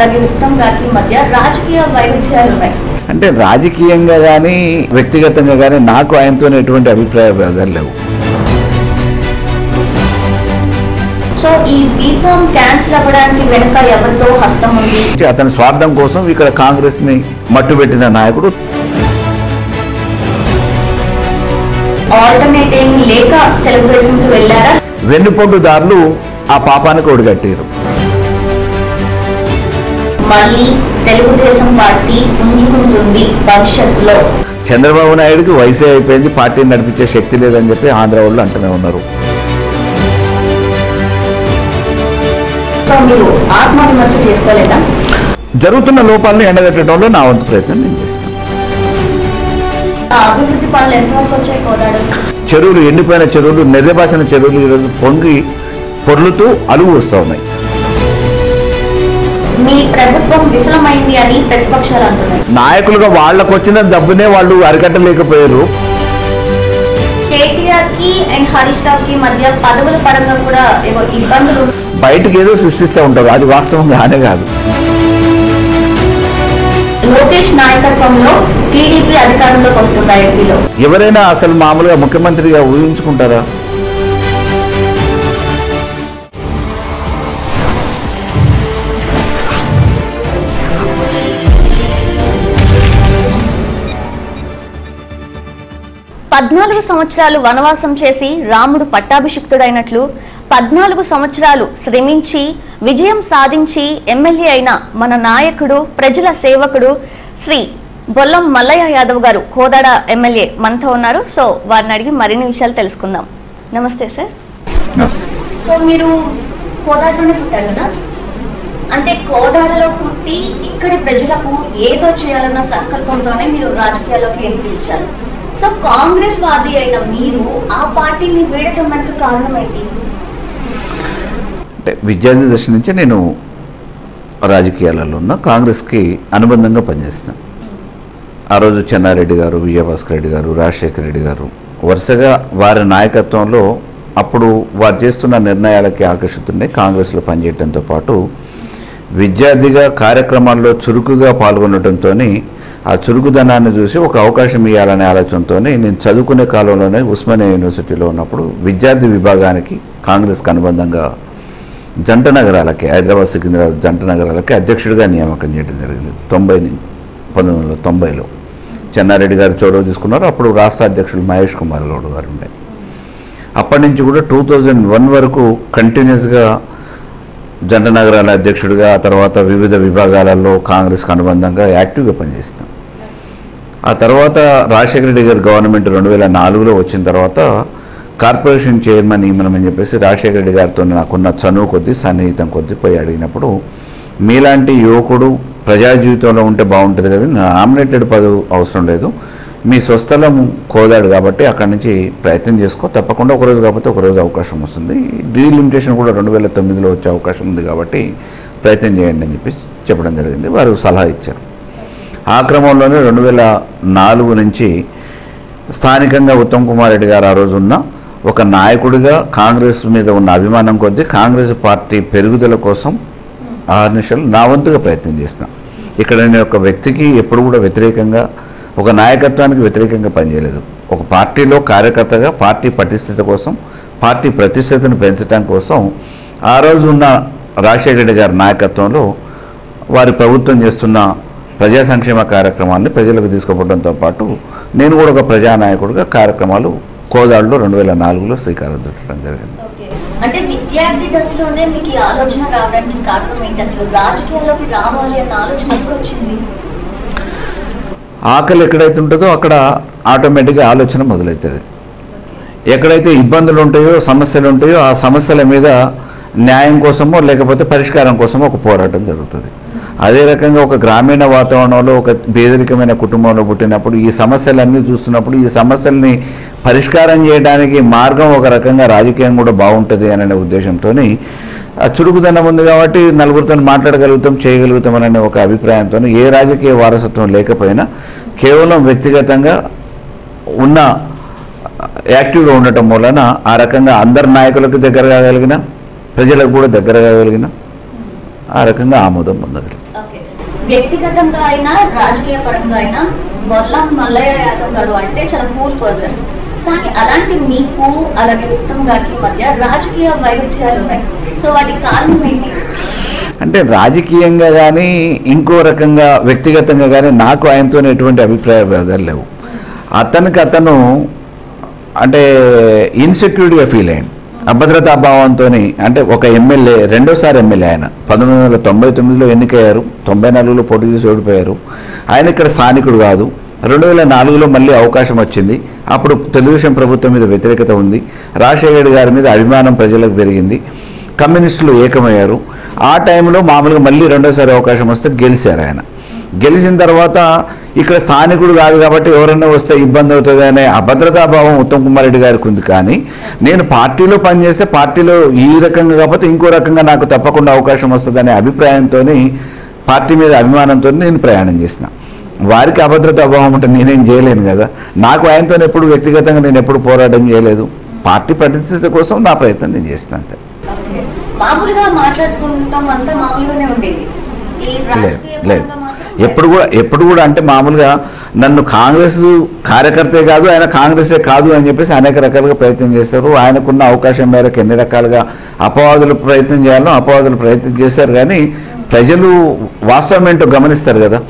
అలాగే ఉత్తమ్ గారికి మధ్య రాజకీయ వైరుధ్యాలు ఉన్నాయి. అంటే రాజకీయంగా కానీ వ్యక్తిగతంగా కానీ నాకు ఆయనతో ఎటువంటి అభిప్రాయ భేదాలు లేవు. సో ఈ బీఫామ్ క్యాన్సిల్ అవ్వడానికి వెనుక ఎవరితో హస్తం ఉంది? అతని స్వార్థం కోసం ఇక్కడ కాంగ్రెస్ని మట్టుబెట్టిన నాయకుడు ఆల్టర్నేట్ ఏమీ లేక తెలుగుదేశంకి వెళ్ళారా? వెన్నుపొండుదారులు ఆ పాపానికి ఒడిగట్టారు. మళ్ళీ తెలుగుదేశం పార్టీ పుంజుకుంటుంది భవిష్యత్తులో. చంద్రబాబు నాయుడుకి వయసే అయిపోయింది పార్టీని నడిపించే శక్తి లేదని చెప్పి ఆంధ్ర వాళ్ళు అంటూనే ఉన్నారు. మీరు ఆత్మవిమర్శ చేసుకోలేదా? జరుగుతున్న లోపాలను ఎండగట్టడంలో నా వంతు ప్రయత్నం నేను చేస్తాను. అభివృద్ధి పనులు ఎంతవరకు వచ్చాయి కోదాడు? చెరువులు ఎండిపోయిన చెరువులు నిర్రబాసిన చెరువులు ఈరోజు పొంగి పొర్లుతూ అలుగు వస్తూ ఉన్నాయి. మీ ప్రభుత్వం విఫలమైంది అని ప్రతిపక్షాలు అంటున్నాయి. నాయకులుగా వాళ్ళకు వచ్చిన జబ్బునే వాళ్ళు అరికట్టలేకపోయారు. కేటీఆర్కి అండ్ హరీష్ రావు కి మధ్య పదవుల పరంగా కూడా ఏవో ఇబ్బందులు బయటకు ఏదో సృష్టిస్తూ ఉంటారు. అది వాస్తవం కానే కాదు. లోకేష్ నాయకత్వంలో టీడీపీ అధికారంలోకి వస్తుందా ఏపీలో? ఎవరైనా అసలు మామూలుగా ముఖ్యమంత్రిగా ఊహించుకుంటారా? పద్నాలుగు సంవత్సరాలు వనవాసం చేసి రాముడు పట్టాభిషిక్తుడైనట్లు పద్నాలుగు సంవత్సరాలు శ్రమించి విజయం సాధించి ఎమ్మెల్యే అయిన మన నాయకుడు ప్రజల సేవకుడు శ్రీ బొల్లం మల్లయ్య యాదవ్ గారు కోదాడ ఎమ్మెల్యే మనతో ఉన్నారు. సో వారిని అడిగి మరిన్ని విషయాలు తెలుసుకుందాం. నమస్తే సార్. సో మీరు కోదాడలోనే పుట్టారు కదా? అంటే కోదాడలో పుట్టి ఇక్కడి ప్రజలకు ఏదో చేయాలన్న సంకల్పంతోనే మీరు రాజకీయాల్లోకి ఇచ్చారు. సో కాంగ్రెస్ వాది అయిన మీరు ఆ పార్టీని వీడటం కారణం ఏంటి? అంటే విద్యార్థి దశ నుంచి నేను రాజకీయాలలో ఉన్న కాంగ్రెస్కి అనుబంధంగా పనిచేసిన ఆ రోజు చెన్నారెడ్డి గారు విజయభాస్కర్ రెడ్డి గారు రాజశేఖర రెడ్డి గారు వరుసగా వారి నాయకత్వంలో అప్పుడు వారు చేస్తున్న నిర్ణయాలకి ఆకర్షితుండే కాంగ్రెస్లో పనిచేయడంతో పాటు విద్యార్థిగా కార్యక్రమాల్లో చురుకుగా పాల్గొనడంతో ఆ చురుకుదనాన్ని చూసి ఒక అవకాశం ఇవ్వాలనే ఆలోచనతోనే నేను చదువుకునే కాలంలోనే ఉస్మానియా యూనివర్సిటీలో ఉన్నప్పుడు విద్యార్థి విభాగానికి కాంగ్రెస్కి అనుబంధంగా జంట నగరాలకి హైదరాబాద్ సికింద్రాబాద్ జంట నగరాలకి అధ్యక్షుడిగా నియామకం చేయడం జరిగింది. తొంభై పంతొమ్మిది వందల తొంభైలో. చెన్నారెడ్డి గారు చొరవ తీసుకున్నారు. అప్పుడు రాష్ట్ర అధ్యక్షుడు మహేష్ కుమార్ గౌడ్ గారు ఉండే. అప్పటి నుంచి కూడా టూ థౌజండ్ వన్ వరకు కంటిన్యూస్గా జంట నగరాల అధ్యక్షుడిగా ఆ తర్వాత వివిధ విభాగాలలో కాంగ్రెస్కి అనుబంధంగా యాక్టివ్గా పనిచేసినాం. ఆ తర్వాత రాజశేఖర రెడ్డి గారు గవర్నమెంట్ రెండు వేల నాలుగులో వచ్చిన తర్వాత కార్పొరేషన్ చైర్మన్ ఇమ్మనమని చెప్పేసి రాజశేఖర రెడ్డి గారితో నాకున్న చనువు కొద్దీ సన్నిహితం కొద్దీ పోయి అడిగినప్పుడు మీలాంటి యువకుడు ప్రజా జీవితంలో ఉంటే బాగుంటుంది కదా నామినేటెడ్ పదవి అవసరం లేదు మీ స్వస్థలం కోదాడు కాబట్టి అక్కడి నుంచి ప్రయత్నం చేసుకో తప్పకుండా ఒకరోజు కాకపోతే ఒకరోజు అవకాశం వస్తుంది. డీలిమిటేషన్ కూడా రెండు వేల తొమ్మిదిలో వచ్చే అవకాశం ఉంది కాబట్టి ప్రయత్నం చేయండి అని చెప్పి చెప్పడం జరిగింది. వారు సలహా ఇచ్చారు. ఆ క్రమంలోనే రెండు వేల నాలుగు నుంచి స్థానికంగా ఉత్తమ్ కుమార్ రెడ్డి గారు ఆ రోజు ఉన్న ఒక నాయకుడిగా కాంగ్రెస్ మీద ఉన్న అభిమానం కొద్దీ కాంగ్రెస్ పార్టీ పెరుగుదల కోసం ఆర్నిషలు నా వంతుగా ప్రయత్నం చేసిన. ఇక్కడ నేను ఒక వ్యక్తికి ఎప్పుడు కూడా వ్యతిరేకంగా ఒక నాయకత్వానికి వ్యతిరేకంగా పనిచేయలేదు. ఒక పార్టీలో కార్యకర్తగా పార్టీ పటిష్టత కోసం పార్టీ ప్రతిష్టతను పెంచడం కోసం ఆ రోజు ఉన్న రాజశేఖర రెడ్డి గారి నాయకత్వంలో వారి ప్రభుత్వం చేస్తున్న ప్రజా సంక్షేమ కార్యక్రమాన్ని ప్రజలకు తీసుకుపోవడంతో పాటు నేను కూడా ఒక ప్రజానాయకుడిగా కార్యక్రమాలు కోదాడులో రెండు వేల నాలుగులో శ్రీకారం చుట్టడం జరిగింది. అంటే విద్యార్థి దశలోనే మీకు ఆలోచన రావడానికి కారణం ఏంటి? అసలు రాజకీయాల్లోకి రావాలి అన్న ఆలోచన ఎప్పుడు వచ్చింది? ఆకలి ఎక్కడైతే ఉంటుందో అక్కడ ఆటోమేటిక్గా ఆలోచన మొదలవుతుంది. ఎక్కడైతే ఇబ్బందులు ఉంటాయో సమస్యలు ఉంటాయో ఆ సమస్యల మీద న్యాయం కోసమో లేకపోతే పరిష్కారం కోసమో ఒక పోరాటం జరుగుతుంది. అదే రకంగా ఒక గ్రామీణ వాతావరణంలో ఒక పేదరికమైన కుటుంబంలో పుట్టినప్పుడు ఈ సమస్యలన్నీ చూస్తున్నప్పుడు ఈ సమస్యల్ని పరిష్కారం చేయడానికి మార్గం ఒక రకంగా రాజకీయం కూడా బాగుంటుంది అనే ఉద్దేశంతో ఆ చురుకుదనం ఉంది కాబట్టి నలుగురితో మాట్లాడగలుగుతాం చేయగలుగుతాం అనే ఒక అభిప్రాయంతో ఏ రాజకీయ వారసత్వం లేకపోయినా కేవలం వ్యక్తిగతంగా ఉన్న యాక్టివ్గా ఉండటం వలన ఆ రకంగా అందరి నాయకులకు దగ్గర కాగలిగిన ప్రజలకు కూడా దగ్గర కాగలిగిన ఆ రకంగా ఆమోదం పొందగలిగింది వ్యక్తిగతంగా అయినా రాజకీయ పరంగా అయినా బొల్లం మల్లయ్య యాదవ్ గారు అంటే చాలా కూల్ పర్సన్. కానీ అలాంటి మీకు అలాగే ఉత్తమ్ గారికి మధ్య రాజకీయ వైరుధ్యాలు ఉన్నాయి. సో వాటి కారణం ఏంటి? అంటే రాజకీయంగా కానీ ఇంకో రకంగా వ్యక్తిగతంగా కానీ నాకు ఆయనతో ఎటువంటి అభిప్రాయ భేదాలు లేవు. అతనికి అతను అంటే ఇన్సెక్యూరిటీగా ఫీల్ అయ్యింది అభద్రతా భావంతో అంటే ఒక ఎమ్మెల్యే రెండోసారి ఎమ్మెల్యే ఆయన. పంతొమ్మిది వందల తొంభై తొమ్మిదిలో ఎన్నికయ్యారు. తొంభై నాలుగులో పోటీ చేసి ఓడిపోయారు. ఆయన ఇక్కడ స్థానికుడు కాదు. రెండు వేల నాలుగులో మళ్ళీ అవకాశం వచ్చింది. అప్పుడు తెలుగుదేశం ప్రభుత్వం మీద వ్యతిరేకత ఉంది. రాజశేఖర్ గారి మీద అభిమానం ప్రజలకు పెరిగింది. కమ్యూనిస్టులు ఏకమయ్యారు. ఆ టైంలో మామూలుగా మళ్ళీ రెండోసారి అవకాశం వస్తే గెలిచారు ఆయన. గెలిచిన తర్వాత ఇక్కడ స్థానికుడు కాదు కాబట్టి ఎవరైనా వస్తే ఇబ్బంది అవుతుంది అనే అభద్రతా భావం ఉత్తమ్ కుమార్ రెడ్డి గారికి ఉంది. కానీ నేను పార్టీలో పనిచేస్తే పార్టీలో ఈ రకంగా కాకపోతే ఇంకో రకంగా నాకు తప్పకుండా అవకాశం వస్తుంది అనే అభిప్రాయంతో పార్టీ మీద అభిమానంతో నేను ప్రయాణం చేసిన. వారికి అభద్రతా భావం ఉంటే నేనేం చేయలేను కదా. నాకు ఆయనతో ఎప్పుడు వ్యక్తిగతంగా నేను ఎప్పుడు పోరాటం చేయలేదు. పార్టీ పరిస్థితి కోసం నా ప్రయత్నం నేను చేసిన అంతే. ఓకే. మామూలుగా మాట్లాడుకుంటాం అంతా మామూలుగానే ఉండేది. ఈ లేదు లేదు. ఎప్పుడు కూడా ఎప్పుడు కూడా అంటే మామూలుగా నన్ను కాంగ్రెస్ కార్యకర్తే కాదు ఆయన కాంగ్రెసే కాదు అని చెప్పేసి అనేక రకాలుగా ప్రయత్నం చేస్తారు. ఆయనకున్న అవకాశం మేరకు ఎన్ని రకాలుగా అపవాదులు ప్రయత్నం చేయాలో అపవాదులు ప్రయత్నం చేశారు. కానీ ప్రజలు వాస్తవం ఏంటో గమనిస్తారు కదా.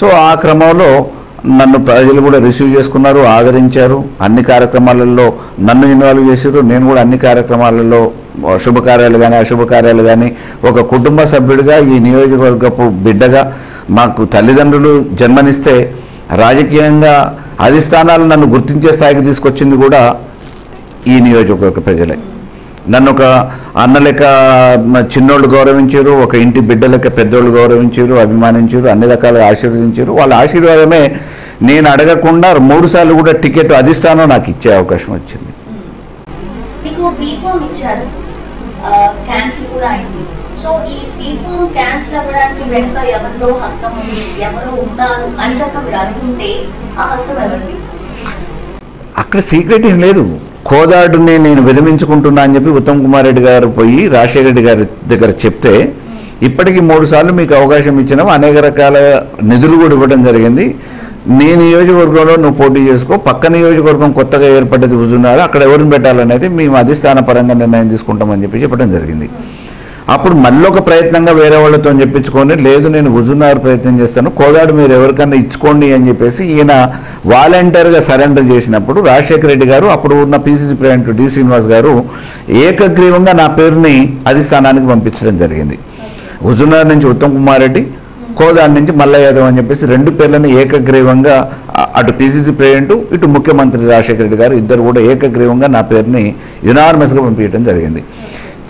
సో ఆ క్రమంలో నన్ను ప్రజలు కూడా రిసీవ్ చేసుకున్నారు ఆదరించారు. అన్ని కార్యక్రమాలలో నన్ను ఇన్వాల్వ్ చేశారు. నేను కూడా అన్ని కార్యక్రమాలలో శుభకార్యాలు కానీ అశుభకార్యాలు కానీ ఒక కుటుంబ సభ్యుడిగా ఈ నియోజకవర్గపు బిడ్డగా మాకు తల్లిదండ్రులు జన్మనిస్తే రాజకీయంగా అధిష్టానాలు నన్ను గుర్తించే స్థాయికి తీసుకొచ్చింది కూడా ఈ నియోజకవర్గ ప్రజలే. నన్ను ఒక అన్న లెక్క చిన్నోళ్ళు గౌరవించారు ఒక ఇంటి బిడ్డ లెక్క పెద్దోళ్ళు గౌరవించారు అభిమానించారు అన్ని రకాలుగా ఆశీర్వదించారు. వాళ్ళ ఆశీర్వాదమే నేను అడగకుండా మూడు సార్లు కూడా టికెట్ అధిష్టానం నాకు ఇచ్చే అవకాశం వచ్చింది. మీకు బీఫామ్ ఇచ్చారు. క్యాన్సిల్ కూడా అయింది. సో ఈ పీపుల్ క్యాన్సిల్ అవ్వడానికి వెనుక ఎవరిలో హస్తం ఉంది ఎవరు ఉంటారు అని చెప్పి మీరు అనుకుంటే ఆ హస్తం ఎవరిది? అక్కడ సీక్రెట్ ఏం లేదు. కోదాడుని నేను విరమించుకుంటున్నా అని చెప్పి ఉత్తమ్ కుమార్ రెడ్డి గారు పోయి రాజశేఖర రెడ్డి గారి దగ్గర చెప్తే ఇప్పటికీ మూడు సార్లు మీకు అవకాశం ఇచ్చినాం అనేక రకాల నిధులు కూడా ఇవ్వడం జరిగింది. నీ నియోజకవర్గంలో నువ్వు పోటీ చేసుకో పక్క నియోజకవర్గం కొత్తగా ఏర్పడ్డది ఉన్నారు అక్కడ ఎవరిని పెట్టాలనేది మేము అధిష్టాన పరంగా నిర్ణయం తీసుకుంటామని చెప్పి చెప్పడం జరిగింది. అప్పుడు మళ్ళీ ఒక ప్రయత్నంగా వేరే వాళ్ళతో చెప్పించుకొని లేదు నేను హుజున్నారు ప్రయత్నం చేస్తాను. కోదాడు మీరు ఎవరికన్నా ఇచ్చుకోండి అని చెప్పేసి ఈయన వాలంటీర్గా సరెండర్ చేసినప్పుడు రాజశేఖర రెడ్డి గారు అప్పుడు ఉన్న పీసీసీ ప్రెసిడెంట్ డి శ్రీనివాస్ గారు ఏకగ్రీవంగా నా పేరుని అధిష్టానానికి పంపించడం జరిగింది. హుజునార్ నుంచి ఉత్తమ్ కుమార్ రెడ్డి కోదాడు నుంచి మల్ల యాదవ్ అని చెప్పేసి రెండు పేర్లను ఏకగ్రీవంగా అటు పీసీసీ ప్రెసిడెంట్ ఇటు ముఖ్యమంత్రి రాజశేఖర రెడ్డి గారు ఇద్దరు కూడా ఏకగ్రీవంగా నా పేరుని యునార్మస్గా పంపించడం జరిగింది.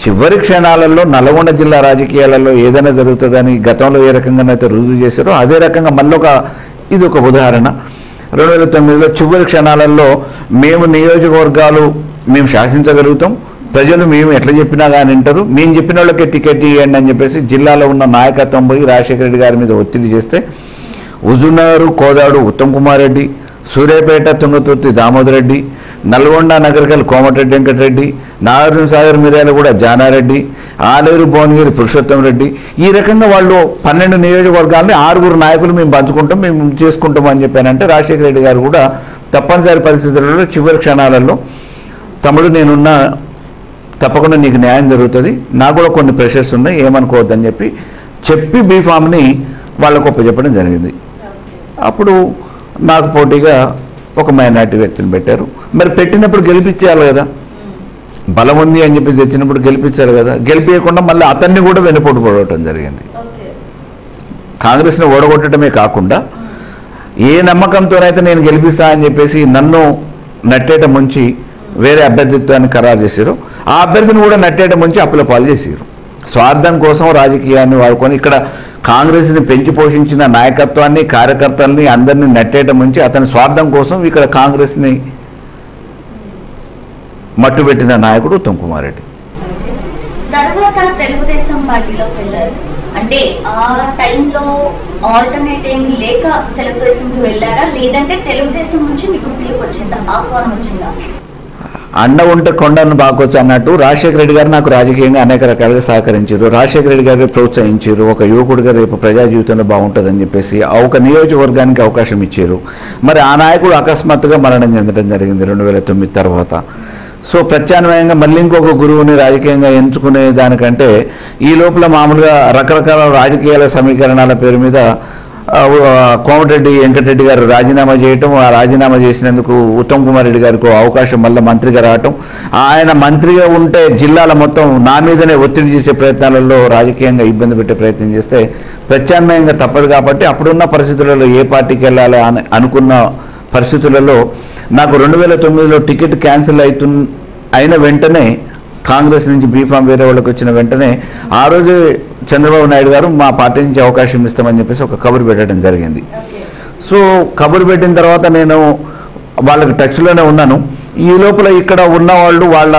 చివరి క్షణాలలో నల్గొండ జిల్లా రాజకీయాలలో ఏదైనా జరుగుతుందని గతంలో ఏ రకంగానైతే రుజువు చేశారో అదే రకంగా మళ్ళీ ఇది ఒక ఉదాహరణ. రెండు వేల తొమ్మిదిలో చివరి క్షణాలలో మేము నియోజకవర్గాలు మేము శాసించగలుగుతాం. ప్రజలు మేము ఎట్లా చెప్పినా కానీ వింటారు. మేము చెప్పిన వాళ్ళకే టికెట్ ఇవ్వండి అని చెప్పేసి జిల్లాలో ఉన్న నాయకత్వం పోయి రాజశేఖర రెడ్డి గారి మీద ఒత్తిడి చేస్తే హుజునగరు కోదాడు ఉత్తమ్ కుమార్ రెడ్డి సూర్యాపేట తుంగతుర్తి దామోదర్ రెడ్డి నల్గొండ నగరికల్ కోమటిరెడ్డి వెంకటరెడ్డి నాగార్జున సాగర్ మిర్యాల కూడా జానారెడ్డి ఆలేరు భువనగిరి పురుషోత్తం రెడ్డి ఈ రకంగా వాళ్ళు పన్నెండు నియోజకవర్గాలని ఆరుగురు నాయకులు మేము పంచుకుంటాం మేము చేసుకుంటాం అని చెప్పానంటే రాజశేఖర రెడ్డి గారు కూడా తప్పనిసరి పరిస్థితులలో చివరి క్షణాలలో తమ్ముడు నేనున్న తప్పకుండా నీకు న్యాయం జరుగుతుంది నాకు కూడా కొన్ని ప్రెషర్స్ ఉన్నాయి ఏమనుకోవద్దని చెప్పి చెప్పి బీఫామ్ని వాళ్ళకు ఒప్పచెప్పడం జరిగింది. అప్పుడు నాకు పోటీగా ఒక మైనార్టీ వ్యక్తిని పెట్టారు. మరి పెట్టినప్పుడు గెలిపించేయాలి కదా. బలం ఉంది అని చెప్పి తెచ్చినప్పుడు గెలిపించాలి కదా. గెలిపించకుండా మళ్ళీ అతన్ని కూడా వెనుపోటు పడవటం జరిగింది. కాంగ్రెస్ని ఓడగొట్టడమే కాకుండా ఏ నమ్మకంతోనైతే నేను గెలిపిస్తా అని చెప్పేసి నన్ను నట్టేట ముంచి వేరే అభ్యర్థిత్వాన్ని ఖరారు చేశారు ఆ అభ్యర్థిని కూడా నట్టేట ముంచి అప్పుల పాలు చేశారు. స్వార్థం కోసం రాజకీయాన్ని వాడుకొని ఇక్కడ కాంగ్రెస్ని పెంచి పోషించిన నాయకత్వాన్ని కార్యకర్తల్ని అందరినీ నెట్టేయడం నుంచి అతని స్వార్థం కోసం ఇక్కడ కాంగ్రెస్ని మట్టుబెట్టిన నాయకుడు ఉత్తమ్ కుమార్ రెడ్డి. తర్వాత తెలుగుదేశం పార్టీలోకి వెళ్ళారు. అంటే ఆ టైంలో ఆల్టర్నేట్ ఏమి లేక తెలుగుదేశంకి వెళ్ళారా? లేదంటే తెలుగుదేశం నుంచి మీకు పిలుపు వచ్చిందా? ఆహ్వానం వచ్చిందా? అండ ఉంటే కొండను బాకొచ్చు అన్నట్టు రాజశేఖర రెడ్డి గారు నాకు రాజకీయంగా అనేక రకాలుగా సహకరించారు. రాజశేఖర రెడ్డి గారు ప్రోత్సహించారు. ఒక యువకుడిగా రేపు ప్రజా జీవితంలో బాగుంటుందని చెప్పేసి ఒక నియోజకవర్గానికి అవకాశం ఇచ్చారు. మరి ఆ నాయకుడు అకస్మాత్తుగా మరణం చెందడం జరిగింది రెండు వేల తొమ్మిది తర్వాత. సో ప్రత్యామ్నాయంగా మళ్ళీ ఇంకొక గురువుని రాజకీయంగా ఎంచుకునే దానికంటే ఈ లోపల మామూలుగా రకరకాల రాజకీయాల సమీకరణాల పేరు మీద కోమటిరెడ్డి వెంకటరెడ్డి గారు రాజీనామా చేయటం ఆ రాజీనామా చేసినందుకు ఉత్తమ్ కుమార్ రెడ్డి గారికి అవకాశం మళ్ళీ మంత్రిగా రావటం. ఆయన మంత్రిగా ఉంటే జిల్లాల మొత్తం నా మీదనే ఒత్తిడి చేసే ప్రయత్నాలలో రాజకీయంగా ఇబ్బంది పెట్టే ప్రయత్నం చేస్తే ప్రత్యామ్నాయంగా తప్పదు కాబట్టి అప్పుడున్న పరిస్థితులలో ఏ పార్టీకి వెళ్ళాలి అని అనుకున్న పరిస్థితులలో నాకు రెండు వేల తొమ్మిదిలో టికెట్ క్యాన్సిల్ అవుతు అయిన వెంటనే కాంగ్రెస్ నుంచి బీఫామ్ వేరే వాళ్ళకి వచ్చిన వెంటనే ఆ రోజు చంద్రబాబు నాయుడు గారు మా పార్టీ నుంచి అవకాశం ఇస్తామని చెప్పేసి ఒక కబురు పెట్టడం జరిగింది. సో కబురు పెట్టిన తర్వాత నేను వాళ్ళకి టచ్లోనే ఉన్నాను. ఈ లోపల ఇక్కడ ఉన్న వాళ్ళు వాళ్ళ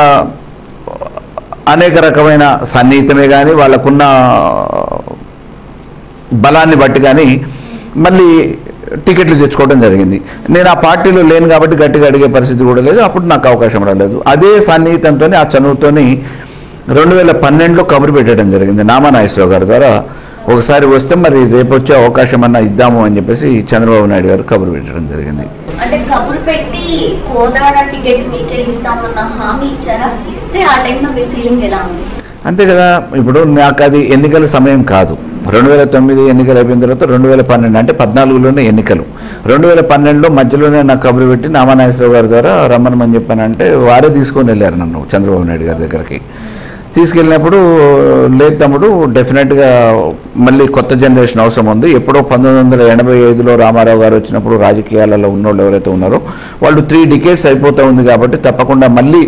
అనేక రకమైన సన్నిహితమే కానీ వాళ్ళకున్న బలాన్ని బట్టి కానీ మళ్ళీ టికెట్లు తెచ్చుకోవడం జరిగింది. నేను ఆ పార్టీలో లేను కాబట్టి గట్టిగా అడిగే పరిస్థితి కూడా లేదు. అప్పుడు నాకు అవకాశం రాలేదు. అదే సన్నిహితంతో ఆ చనువుతోని రెండు వేల పన్నెండులో కబురు పెట్టడం జరిగింది నామా నాగేశ్వరరావు గారి ద్వారా. ఒకసారి వస్తే మరి రేపు వచ్చే అవకాశం అన్నా ఇద్దాము అని చెప్పేసి చంద్రబాబు నాయుడు గారు కబురు పెట్టడం జరిగింది. అంటే కబురు పెట్టి కోదాడ టికెట్ మీకే ఇస్తామన్న హామీ ఇచ్చారా? ఇస్తే ఆ టైంలో మీ ఫీలింగ్ ఎలా ఉంది? అంతే కదా. ఇప్పుడు నాకు అది ఎన్నికల సమయం కాదు. రెండు వేల తొమ్మిది ఎన్నికలు అయిపోయిన తర్వాత రెండు వేల పన్నెండు అంటే పద్నాలుగులోనే ఎన్నికలు. రెండు వేల పన్నెండులో మధ్యలోనే నాకు కబురు పెట్టి నామానాగేశ్వరరావు గారి ద్వారా రమ్మనమని చెప్పానంటే వారే తీసుకొని వెళ్ళారు నన్ను చంద్రబాబు నాయుడు గారి దగ్గరికి. తీసుకెళ్ళినప్పుడు లేదు తమ్ముడు డెఫినెట్గా మళ్ళీ కొత్త జనరేషన్ అవసరం ఉంది. ఎప్పుడో పంతొమ్మిది వందల ఎనభై ఐదులో రామారావు గారు వచ్చినప్పుడు రాజకీయాలలో ఉన్నోళ్ళు ఎవరైతే ఉన్నారో వాళ్ళు త్రీ డికేట్స్ అయిపోతూ ఉంది కాబట్టి తప్పకుండా మళ్ళీ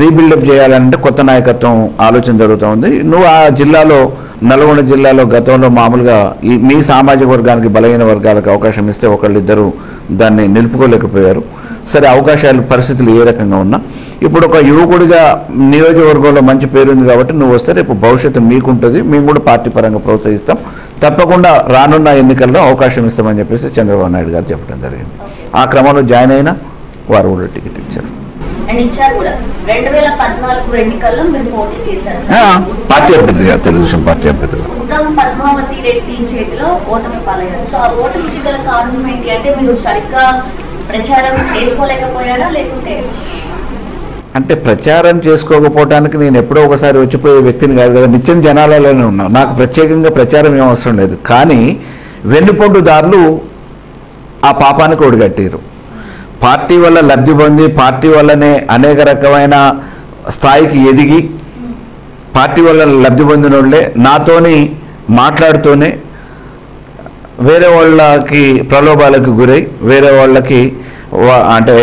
రీబిల్డప్ చేయాలంటే కొత్త నాయకత్వం ఆలోచన జరుగుతూ ఉంది. నువ్వు ఆ జిల్లాలో నల్గొండ జిల్లాలో గతంలో మామూలుగా ఈ మీ సామాజిక వర్గానికి బలహీన వర్గాలకు అవకాశం ఇస్తే ఒకళ్ళిద్దరూ దాన్ని నిలుపుకోలేకపోయారు. సరే అవకాశాలు పరిస్థితులు ఏ రకంగా ఉన్నా ఇప్పుడు ఒక యువకుడిగా నియోజకవర్గంలో మంచి పేరుంది కాబట్టి నువ్వు వస్తే రేపు భవిష్యత్తు మీకుంటుంది మేము కూడా పార్టీ పరంగా ప్రోత్సహిస్తాం. తప్పకుండా రానున్న ఎన్నికల్లో అవకాశం ఇస్తామని చెప్పేసి చంద్రబాబు నాయుడు గారు చెప్పడం జరిగింది. ఆ క్రమంలో జాయిన్ అయినా వారు కూడా టికెట్ ఇచ్చారు. అండ్ ఇచ్చారు కూడా. రెండు వేల పద్నాలుగు ఎన్నికల్లో మీరు పోటీ చేశారు. ఆ, పార్టీ అభ్యర్థిగా తెలుగుదేశం పార్టీ అభ్యర్థిగా. ఉత్తమ్ పద్మావతి రెడ్డి చేతిలో ఓటమి పాలయ్యారు. సో ఆ ఓటమికి గల కారణం ఏంటి అంటే మీరు సరిగ్గా ప్రచారం చేసుకోలేకపోయారా లేకుంటే? అంటే ప్రచారం చేసుకోకపోవటానికి నేను ఎప్పుడో ఒకసారి వచ్చిపోయే వ్యక్తిని కాదు కదా. నిత్యం జనాలలోనే ఉన్నా. నాకు ప్రత్యేకంగా ప్రచారం ఏం అవసరం లేదు. కానీ వెన్నుపొండుదారులు ఆ పాపానికి ఒడిగట్టారు పార్టీ వల్ల లబ్ధి పొంది పార్టీ వల్లనే అనేక రకమైన స్థాయికి ఎదిగి పార్టీ వల్ల లబ్ధి పొందిన వాళ్ళే నాతోని మాట్లాడుతూనే వేరే వాళ్ళకి ప్రలోభాలకు గురై వేరే వాళ్ళకి అంటే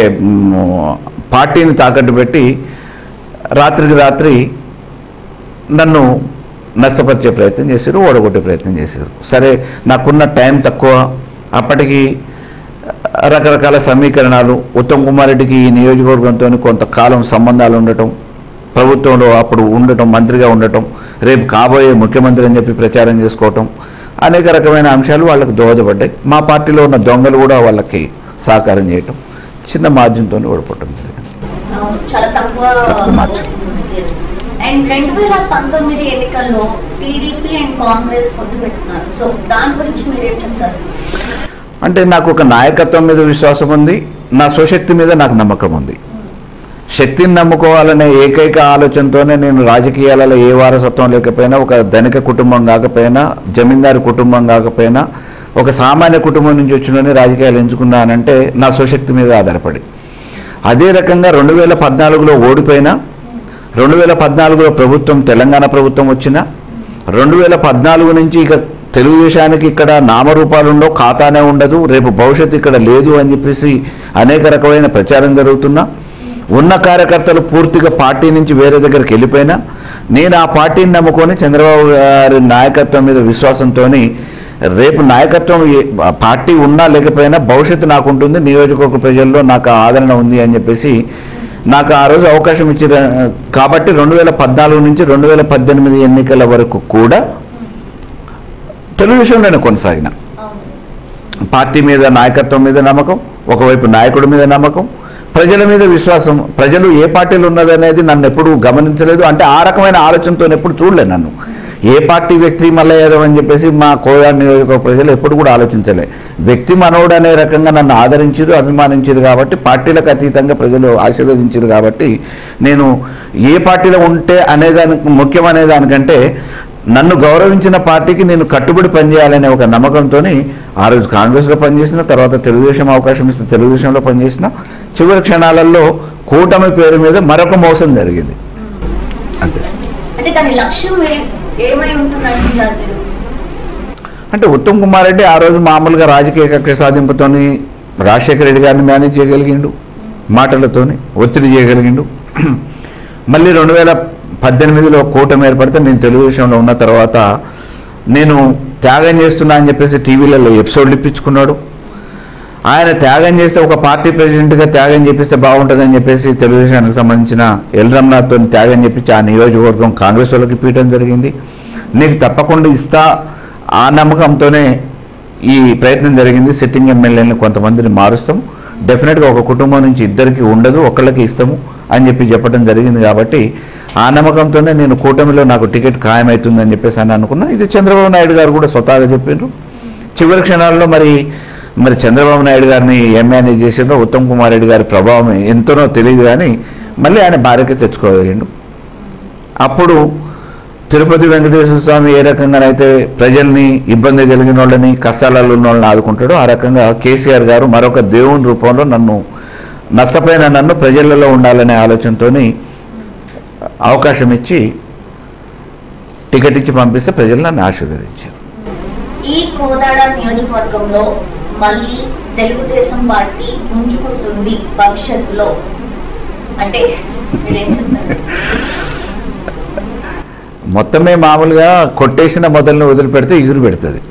పార్టీని తాకట్టు పెట్టి రాత్రికి రాత్రి నన్ను నష్టపరిచే ప్రయత్నం చేశారు ఓడగొట్టే ప్రయత్నం చేశారు. సరే నాకున్న టైం తక్కువ. అప్పటికి రకరకాల సమీకరణాలు. ఉత్తమ్ కుమార్ రెడ్డికి ఈ నియోజకవర్గంతో కొంతకాలం సంబంధాలు ఉండటం ప్రభుత్వంలో అప్పుడు ఉండటం మంత్రిగా ఉండటం రేపు కాబోయే ముఖ్యమంత్రి అని చెప్పి ప్రచారం చేసుకోవటం అనేక రకమైన అంశాలు వాళ్ళకి దోహదపడ్డాయి. మా పార్టీలో ఉన్న దొంగలు కూడా వాళ్ళకి సహకారం చేయటం చిన్న మార్జిన్తో ఓడిపోవటం జరిగింది. తక్కువ. అండ్ రెండు వేల పంతొమ్మిది ఎన్నికల్లో టీడీపీ అండ్ కాంగ్రెస్ పొత్తు పెట్టుకున్నారు. సో దాని గురించి మీరేం చెప్తారు? అంటే నాకు ఒక నాయకత్వం మీద విశ్వాసం ఉంది నా స్వశక్తి మీద నాకు నమ్మకం ఉంది. శక్తిని నమ్ముకోవాలనే ఏకైక ఆలోచనతోనే నేను రాజకీయాలలో ఏ వారసత్వం లేకపోయినా ఒక ధనిక కుటుంబం కాకపోయినా జమీందారు కుటుంబం కాకపోయినా ఒక సామాన్య కుటుంబం నుంచి వచ్చిన రాజకీయాలు ఎంచుకున్నానంటే నా స్వశక్తి మీద ఆధారపడి. అదే రకంగా రెండు వేల పద్నాలుగులో ఓడిపోయినా రెండు వేల పద్నాలుగులో ప్రభుత్వం తెలంగాణ ప్రభుత్వం వచ్చినా రెండు వేల పద్నాలుగు నుంచి ఇక తెలుగుదేశానికి ఇక్కడ నామరూపాలు ఉండవు ఖాతానే ఉండదు రేపు భవిష్యత్తు ఇక్కడ లేదు అని చెప్పేసి అనేక రకమైన ప్రచారం జరుగుతున్నా. ఉన్న కార్యకర్తలు పూర్తిగా పార్టీ నుంచి వేరే దగ్గరికి వెళ్ళిపోయినా నేను ఆ పార్టీని నమ్ముకొని చంద్రబాబు గారి నాయకత్వం మీద విశ్వాసంతో రేపు నాయకత్వం పార్టీ ఉన్నా లేకపోయినా భవిష్యత్తు నాకు ఉంటుంది నియోజకవర్గ ప్రజల్లో నాకు ఆదరణ ఉంది అని చెప్పేసి నాకు ఆ రోజు అవకాశం ఇచ్చిన కాబట్టి రెండు వేల పద్నాలుగు నుంచి రెండు వేల పద్దెనిమిది ఎన్నికల వరకు కూడా తెలుగుదేశంలోనే కొనసాగిన. పార్టీ మీద నాయకత్వం మీద నమ్మకం ఒకవైపు నాయకుడి మీద నమ్మకం ప్రజల మీద విశ్వాసం ప్రజలు ఏ పార్టీలు ఉన్నదనేది నన్ను ఎప్పుడు గమనించలేదు. అంటే ఆ రకమైన ఆలోచనతో ఎప్పుడు చూడలేదు నన్ను. ఏ పార్టీ వ్యక్తి మల్ల అని చెప్పేసి మా కోయా నియోజకవర్గ ప్రజలు ఎప్పుడు కూడా ఆలోచించలే. వ్యక్తి మనోడు అనే రకంగా నన్ను ఆదరించారు అభిమానించారు కాబట్టి పార్టీలకు అతీతంగా ప్రజలు ఆశీర్వదించారు కాబట్టి నేను ఏ పార్టీలో ఉంటే అనేదానికి ముఖ్యమనే దానికంటే నన్ను గౌరవించిన పార్టీకి నేను కట్టుబడి పనిచేయాలనే ఒక నమ్మకంతో ఆ రోజు కాంగ్రెస్లో పనిచేసిన తర్వాత తెలుగుదేశం అవకాశం ఇస్తే తెలుగుదేశంలో పనిచేసిన చివరి క్షణాలలో కూటమి పేరు మీద మరొక మోసం జరిగింది. అంతే. అంటే ఉత్తమ్ కుమార్ రెడ్డి ఆ రోజు మామూలుగా రాజకీయ కక్ష సాధింపుతోని రాజశేఖర రెడ్డి గారిని మేనేజ్ చేయగలిగిండు మాటలతోని ఒత్తిడి చేయగలిగిండు. మళ్ళీ రెండు వేల పద్దెనిమిదిలో కూటమి ఏర్పడితే నేను తెలుగుదేశంలో ఉన్న తర్వాత నేను త్యాగం చేస్తున్నా అని చెప్పేసి టీవీలలో ఎపిసోడ్లు ఇప్పించుకున్నాడు. ఆయన త్యాగం చేస్తే ఒక పార్టీ ప్రెసిడెంట్గా త్యాగం చేపిస్తే బాగుంటుందని చెప్పేసి తెలుగుదేశానికి సంబంధించిన ఎల్ రమనాథ్తో త్యాగం చేపించి ఆ నియోజకవర్గం కాంగ్రెస్ వాళ్ళకి ఇప్పించడం జరిగింది. నీకు తప్పకుండా ఇస్తా ఆ నమ్మకంతోనే ఈ ప్రయత్నం జరిగింది. సిట్టింగ్ ఎమ్మెల్యేని కొంతమందిని మారుస్తాం. డెఫినెట్గా ఒక కుటుంబం నుంచి ఇద్దరికి ఉండదు ఒకళ్ళకి ఇస్తాము అని చెప్పి చెప్పడం జరిగింది కాబట్టి ఆ నమ్మకంతోనే నేను కూటమిలో నాకు టికెట్ ఖాయమవుతుందని చెప్పేసి అని అనుకున్నా. ఇది చంద్రబాబు నాయుడు గారు కూడా స్వతహాగా చెప్పిండ్రు. చివరి క్షణాల్లో మరి మరి చంద్రబాబు నాయుడు గారిని ఎంఏనే చేసిండ్రో ఉత్తమ్ కుమార్ రెడ్డి గారి ప్రభావం ఎంతనో తెలియదు కానీ మళ్ళీ ఆయన భార్యకి తెచ్చుకోగలిగిండు. అప్పుడు తిరుపతి వెంకటేశ్వర స్వామి ఏ రకంగానైతే ప్రజల్ని ఇబ్బంది కలిగిన వాళ్ళని కష్టాలలో ఉన్న వాళ్ళని ఆదుకుంటాడో ఆ రకంగా కేసీఆర్ గారు మరొక దేవుని రూపంలో నన్ను నష్టపోయిన నన్ను ప్రజలలో ఉండాలనే ఆలోచనతోని అవకాశం ఇచ్చి టికెట్ ఇచ్చి పంపిస్తే ప్రజలు నన్ను ఆశీర్వదించారు. ఈ కోదాడ నియోజకవర్గంలో మళ్ళీ తెలుగుదేశం పార్టీ ఉంచుకుంటుంది భవిష్యత్తులో. అంటే మొత్తమే మామూలుగా కొట్టేసిన మొదలను వదిలిపెడితే ఎగురు పెడుతుంది.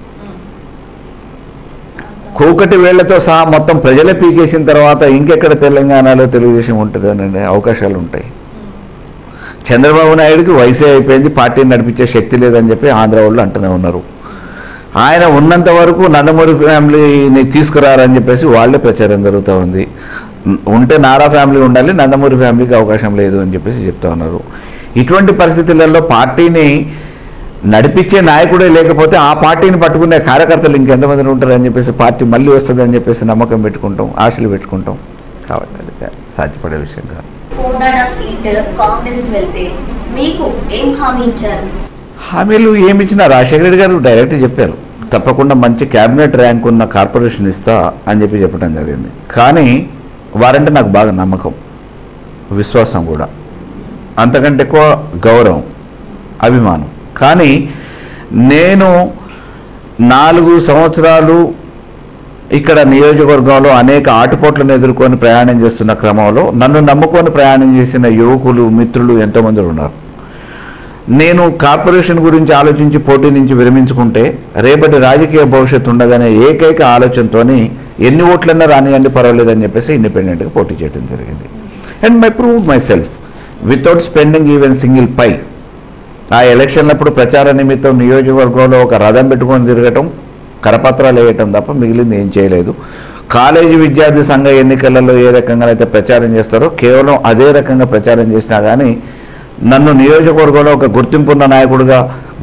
కూకటి వేళ్ళతో సహా మొత్తం ప్రజలే పీకేసిన తర్వాత ఇంకెక్కడ తెలంగాణలో తెలుగుదేశం ఉంటుంది అనే అవకాశాలు ఉంటాయి చంద్రబాబు నాయుడుకి వయసే అయిపోయింది పార్టీని నడిపించే శక్తి లేదని చెప్పి ఆంధ్ర వాళ్ళు అంటూనే ఉన్నారు. ఆయన ఉన్నంత వరకు నందమూరి ఫ్యామిలీని తీసుకురారని చెప్పేసి వాళ్ళే ప్రచారం జరుగుతూ ఉంది. ఉంటే నారా ఫ్యామిలీ ఉండాలి నందమూరి ఫ్యామిలీకి అవకాశం లేదు అని చెప్పేసి చెప్తా ఉన్నారు. ఇటువంటి పరిస్థితులలో పార్టీని నడిపించే నాయకుడే లేకపోతే ఆ పార్టీని పట్టుకునే కార్యకర్తలు ఇంకెంతమంది ఉంటారని చెప్పేసి పార్టీ మళ్ళీ వస్తుందని చెప్పేసి నమ్మకం పెట్టుకుంటాం ఆశలు పెట్టుకుంటాం. కాబట్టి అది సాధ్యపడే విషయం కాదు. సీట్ కాంగ్రెస్ వెళ్తే మీకు ఏం హామీ ఇచ్చారు? హామీలు ఏమి ఇచ్చినా రాజశేఖర రెడ్డి గారు డైరెక్ట్ చెప్పారు. తప్పకుండా మంచి క్యాబినెట్ ర్యాంక్ ఉన్న కార్పొరేషన్ ఇస్తా అని చెప్పి చెప్పడం జరిగింది. కానీ వారంటే నాకు బాగా నమ్మకం. విశ్వాసం కూడా. అంతకంటే ఎక్కువ గౌరవం అభిమానం. కానీ నేను నాలుగు సంవత్సరాలు ఇక్కడ నియోజకవర్గంలో అనేక ఆటుపోట్లను ఎదుర్కొని ప్రయాణం చేస్తున్న క్రమంలో నన్ను నమ్ముకొని ప్రయాణం చేసిన యువకులు మిత్రులు ఎంతోమంది ఉన్నారు. నేను కార్పొరేషన్ గురించి ఆలోచించి పోటీ నుంచి విరమించుకుంటే రేపటి రాజకీయ భవిష్యత్తు ఉండదనే ఏకైక ఆలోచనతోని ఎన్ని ఓట్లన్నా రానియండి పర్వాలేదని చెప్పేసి ఇండిపెండెంట్గా పోటీ చేయడం జరిగింది. And my prove myself without spending even single పై ఆ ఎలక్షన్లప్పుడు ప్రచార నిమిత్తం నియోజకవర్గంలో ఒక రథం పెట్టుకొని తిరగటం కరపత్రాలు వేయటం తప్ప మిగిలింది ఏం చేయలేదు. కాలేజీ విద్యార్థి సంఘ ఎన్నికలలో ఏ రకంగా అయితే ప్రచారం చేస్తారో కేవలం అదే రకంగా ప్రచారం చేసినా కానీ నన్ను నియోజకవర్గంలో ఒక గుర్తింపున్న నాయకుడిగా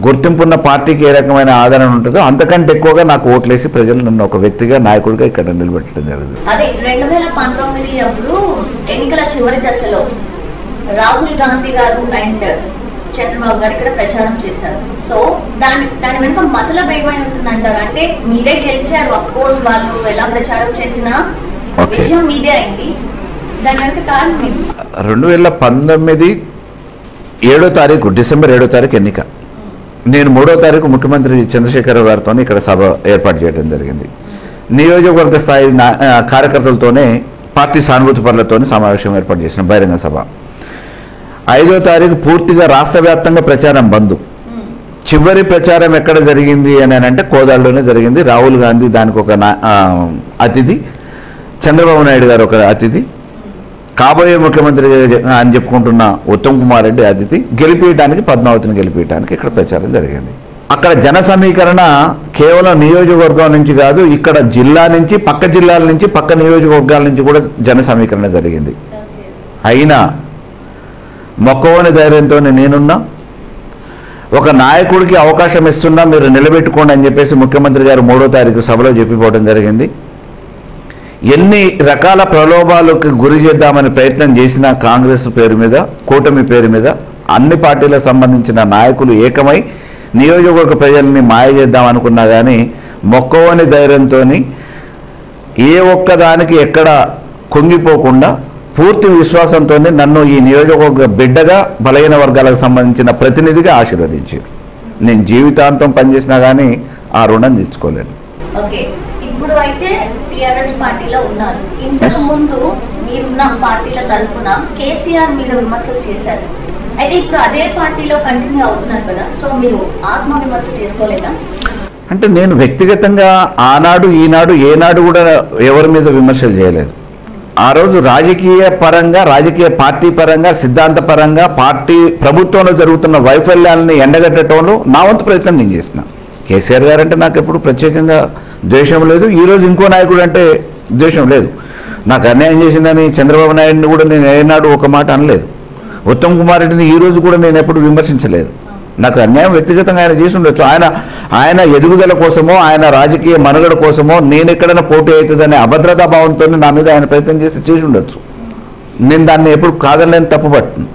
గుర్తింపున్న పార్టీకి ఏ రకమైన ఆదరణ ఉంటుందో అంతకంటే ఎక్కువగా నాకు ఓట్లేసి ప్రజలు నన్ను ఒక వ్యక్తిగా నాయకుడిగా ఇక్కడ నిలబెట్టడం జరిగింది. అదే రెండు వేల పంతొమ్మిది అప్పుడు ఎన్నికల చివరి దశలో రాహుల్ గాంధీ గారు అండ్ చంద్రబాబు గారు ఇక్కడ ప్రచారం చేశారు. సో దాని దాని వెనుక మతలబ్ ఏమై ఉంటుందంటారు? అంటే మీరే గెలిచారు అఫ్ కోర్స్ వాళ్ళు ఎలా ప్రచారం చేసినా. విజయం మీదే అయింది. దాని వెనుక కారణం రెండు వేల పంతొమ్మిది ఏడో తారీఖు డిసెంబర్ ఏడో తారీఖు ఎన్నిక. నేను మూడో తారీఖు ముఖ్యమంత్రి చంద్రశేఖరరావు గారితో ఇక్కడ సభ ఏర్పాటు చేయడం జరిగింది. నియోజకవర్గ స్థాయి కార్యకర్తలతోనే పార్టీ సానుభూతి పనులతోనే సమావేశం ఏర్పాటు చేసిన బహిరంగ సభ. ఐదో తారీఖు పూర్తిగా రాష్ట్ర వ్యాప్తంగా ప్రచారం బంద్. చివరి ప్రచారం ఎక్కడ జరిగింది అని అంటే కోదాడలోనే జరిగింది. రాహుల్ గాంధీ దానికి ఒక అతిథి. చంద్రబాబు నాయుడు గారు ఒక అతిథి. కాబోయే ముఖ్యమంత్రి అని చెప్పుకుంటున్న ఉత్తమ్ కుమార్ రెడ్డి అతిథి. గెలిపించడానికి పద్మావతిని గెలిపించడానికి ఇక్కడ ప్రచారం జరిగింది. అక్కడ జన సమీకరణ కేవలం నియోజకవర్గం నుంచి కాదు ఇక్కడ జిల్లా నుంచి పక్క జిల్లాల నుంచి పక్క నియోజకవర్గాల నుంచి కూడా జన సమీకరణ జరిగింది. అయినా మొక్కవని ధైర్యంతో నేనున్నా. ఒక నాయకుడికి అవకాశం ఇస్తున్నా మీరు నిలబెట్టుకోండి అని చెప్పేసి ముఖ్యమంత్రి గారు మూడో తారీఖు సభలో చెప్పిపోవడం జరిగింది. ఎన్ని రకాల ప్రలోభాలకు గురి చేద్దామని ప్రయత్నం చేసిన కాంగ్రెస్ పేరు మీద కూటమి పేరు మీద అన్ని పార్టీలకు సంబంధించిన నాయకులు ఏకమై నియోజకవర్గ ప్రజల్ని మాయ చేద్దాం అనుకున్నా కానీ మొక్కవని ధైర్యంతో ఏ ఒక్కదానికి ఎక్కడ కుంగిపోకుండా పూర్తి విశ్వాసంతో నన్ను ఈ నియోజకవర్గ బిడ్డగా బలహీన వర్గాలకు సంబంధించిన ప్రతినిధిగా ఆశీర్వదించారు నేను జీవితాంతం పనిచేసినా కానీ ఆ రుణం తీర్చుకోలేను. ఓకే. ఇప్పుడు అయితే టిఆర్ఎస్ పార్టీలో ఉన్నారు. ఇంతకు Yes. ముందు మీరున్న పార్టీల తరఫున కేసీఆర్ మీద విమర్శలు చేశారు. అయితే ఇప్పుడు అదే పార్టీలో కంటిన్యూ అవుతున్నారు కదా సో మీరు ఆత్మ విమర్శ చేసుకోలేదా? అంటే నేను వ్యక్తిగతంగా ఆనాడు ఈనాడు ఏనాడు కూడా ఎవరి మీద విమర్శలు చేయలేదు. ఆ రోజు రాజకీయ పరంగా రాజకీయ పార్టీ పరంగా సిద్ధాంత పరంగా పార్టీ ప్రభుత్వంలో జరుగుతున్న వైఫల్యాలని ఎండగట్టడంలో నా వంతు ప్రయత్నం నేను చేసిన. కేసీఆర్ గారు అంటే నాకు ఎప్పుడు ప్రత్యేకంగా ద్వేషం లేదు. ఈ రోజు ఇంకో నాయకుడు అంటే ద్వేషం లేదు. నాకు అన్యాయం చేసిందని చంద్రబాబు నాయుడిని కూడా నేను ఏనాడు ఒక మాట అనలేదు. ఉత్తమ్ కుమార్ రెడ్డిని ఈరోజు కూడా నేను ఎప్పుడు విమర్శించలేదు. నాకు అన్యాయం వ్యక్తిగతంగా ఆయన చేసి ఉండొచ్చు. ఆయన ఆయన ఎదుగుదల కోసమో ఆయన రాజకీయ మనుగడ కోసమో నేను ఎక్కడైనా పోటీ అవుతుందనే అభద్రతా భావంతో నా మీద ఆయన ప్రయత్నం చేసి చేసి ఉండొచ్చు. నేను దాన్ని ఎప్పుడు కాదనలేని తప్పుపట్టును.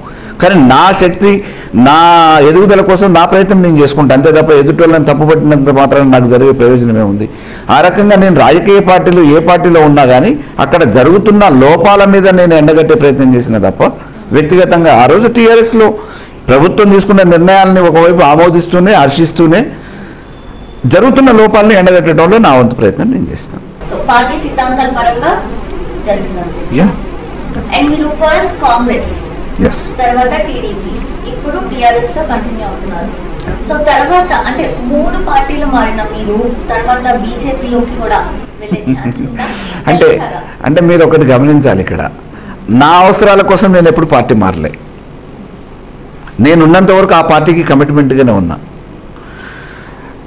కానీ నా శక్తి నా ఎదుగుదల కోసం నా ప్రయత్నం నేను చేసుకుంటాను అంతే తప్ప ఎదుటి వాళ్ళని తప్పుపట్టినంత మాత్రం నాకు జరిగే ప్రయోజనమే ఉంది. ఆ రకంగా నేను రాజకీయ పార్టీలు ఏ పార్టీలో ఉన్నా కానీ అక్కడ జరుగుతున్న లోపాల మీద నేను ఎండగట్టే ప్రయత్నం చేసిన తప్ప వ్యక్తిగతంగా ఆ రోజు టీఆర్ఎస్లో ప్రభుత్వం తీసుకున్న నిర్ణయాలని ఒకవైపు ఆమోదిస్తూనే హర్షిస్తూనే జరుగుతున్న లోపాలని ఎండగట్టడంలో నా వంతు ప్రయత్నం నేను చేసిన సో పార్టీ సిద్ధాంతాల పరంగా జరిగిందంతే యా అండ్ మీరు ఫస్ట్ కాంగ్రెస్ ఎస్ తర్వాత టీడీపీ ఇప్పుడు టిఆర్ఎస్తో కంటిన్యూ అవుతున్నారు. సో తర్వాత అంటే మూడు పార్టీలు మారిన మీరు తర్వాత బీజేపీలోకి కూడా వెళ్ళే ఛాన్స్ ఉందా? అంటే? అంటే మీరు ఒకటి గమనించాలి ఇక్కడ. నా అవసరాల కోసం నేను ఎప్పుడు పార్టీ మారలే. నేను ఉన్నంత వరకు ఆ పార్టీకి కమిట్మెంట్గానే ఉన్నా.